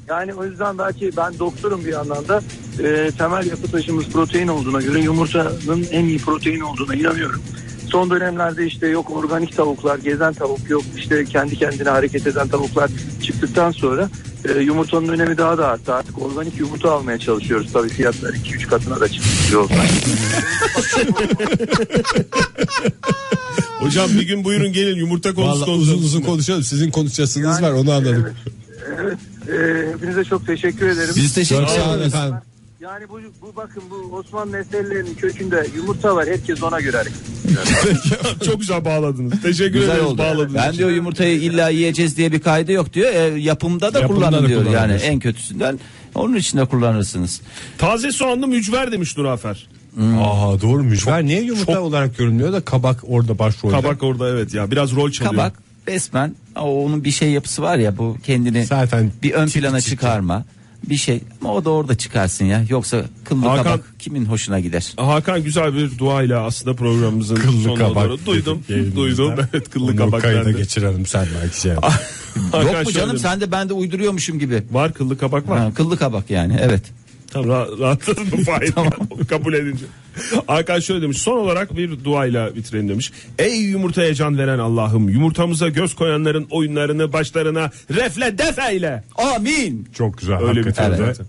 Yani o yüzden belki ben doktorum bir yandan da e, temel yapı taşımız protein olduğuna göre yumurtanın en iyi protein olduğuna inanıyorum. Son dönemlerde işte yok organik tavuklar, gezen tavuk yok işte kendi kendine hareket eden tavuklar çıktıktan sonra e, yumurtanın önemi daha da arttı. Artık organik yumurta almaya çalışıyoruz. Tabii fiyatlar 2-3 katına da çıkmış olsa. Hocam bir gün buyurun gelin yumurta konusu Vallahi konuşalım. uzun uzun konuşalım. Sizin konuşacağınız var onu anladık. Evet, e, hepinize çok teşekkür ederim. Biz teşekkür ederiz. efendim. Yani bu, bu bakın bu Osmanlı eserlerinin kökünde yumurta var. Herkes ona göre hareket. Çok güzel bağladınız. Teşekkür Güzel ederiz oldu. bağladınız. Ben diyor yumurtayı illa yiyeceğiz diye bir kaydı yok diyor. E, yapımda da Yapımda kullanın diyor. Yani en kötüsünden onun içinde kullanırsınız. Taze soğanlı mücver demiş Nurafer. Aa doğru mücver niye yumurta olarak görünüyor da kabak orada başrolde. Kabak orada evet ya biraz rol çalıyor. Kabak resmen o, onun bir şey yapısı var ya bu kendini Zaten bir ön plana tip. çıkarma. Bir şey ama o da orada çıkarsın ya. Yoksa kıllı Hakan- kabak kimin hoşuna gider? Hakan güzel bir duayla aslında programımızın Kıllı sonuna kabak. doğru. Duydum. dedik Duydum. Evet kıllı Onu kabak kayda bende. geçirelim sen belki şey. Hakan Yok mu şöyle canım demiş. sen de ben de uyduruyormuşum gibi. Var kıllı kabak var. Ha, kıllı kabak yani evet. Tamam rahat, rahatladın mı Fahir? Kabul edince. Hakan şöyle demiş. Son olarak bir duayla bitirelim demiş. Ey yumurtaya can veren Allah'ım. Yumurtamıza göz koyanların oyunlarını başlarına refle defeyle. Amin. Çok güzel Öyle bir hakikaten tane. de.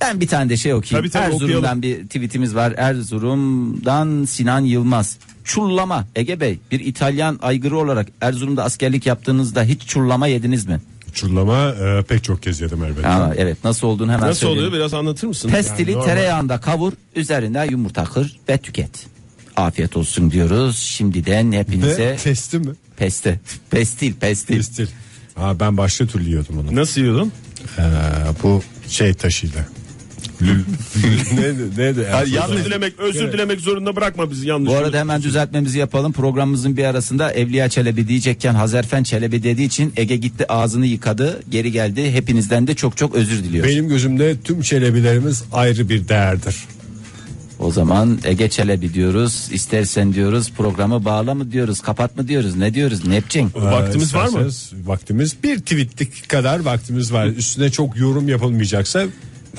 Ben bir tane de şey okuyayım. Tabii, tabii, Erzurum'dan okuyalım. bir tweetimiz var. Erzurum'dan Sinan Yılmaz. Çullama Ege Bey bir İtalyan aygırı olarak Erzurum'da askerlik yaptığınızda hiç çullama yediniz mi? Çullama e, pek çok kez yedim elbette. Ha, evet nasıl olduğunu hemen Nasıl söyleyeyim. oluyor biraz anlatır mısın? Pestili Yani tereyağında kavur üzerine yumurta kır ve tüket. Afiyet olsun diyoruz. Şimdiden hepinize Ve testi mi? peste. Pestil pestil. Pestil. Ha, ben başka türlü yiyordum onu. Nasıl yiyordun? Ee, bu şey taşıyla. Neydi? Neydi? Yani özür dilemek, özür dilemek zorunda bırakma bizi yanlış. Bu arada hemen düzeltmemizi yapalım. Programımızın bir arasında Evliya Çelebi diyecekken Hazerfen Çelebi dediği için Ege gitti ağzını yıkadı. Geri geldi. Hepinizden de çok çok özür diliyoruz. Benim gözümde tüm çelebilerimiz ayrı bir değerdir. O zaman Ege Çelebi diyoruz. İstersen diyoruz programı bağla mı diyoruz, kapat mı diyoruz, ne diyoruz, ne yapacaksın? Vaktimiz var mı? Vaktimiz bir tweetlik kadar vaktimiz var. Üstüne çok yorum yapılmayacaksa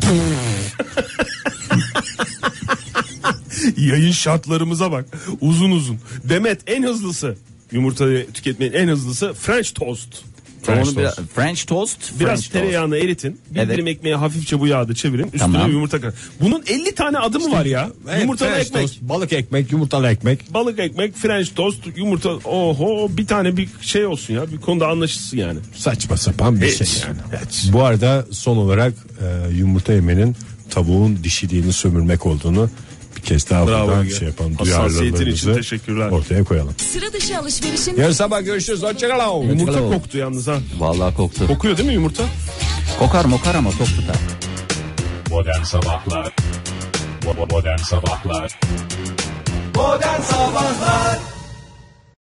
Yayın şartlarımıza bak. Uzun uzun. Demet en hızlısı. Yumurtayı tüketmenin en hızlısı French toast. French Onu biraz- toast. French toast. Biraz French toast. tereyağını eritin. Bir Evet. dilim ekmeği hafifçe bu yağda çevirin. Üstüne Tamam. yumurta kır. Bunun 50 tane adımı var ya. Evet, Yumurtalı French ekmek. toast, balık ekmek, yumurtalı ekmek. Balık ekmek, French toast, yumurta. Oho bir tane bir şey olsun ya. Bir konuda anlaşılsın yani. Saçma sapan bir Hiç, şey yani. hiç. Bu arada son olarak e, yumurta yemenin tavuğun dişiliğini sömürmek olduğunu bir kez daha Bravo buradan Ege. şey yapalım. Hassasiyetin için teşekkürler. Ortaya koyalım. Sıra dışı alışverişin Yarın sabah görüşürüz. Hoşçakalın. Yumurta Bravo. koktu yalnız ha. Vallahi koktu. Kokuyor değil mi yumurta? Kokar mokar ama tok tutar. Modern Sabahlar Modern Sabahlar Modern Sabahlar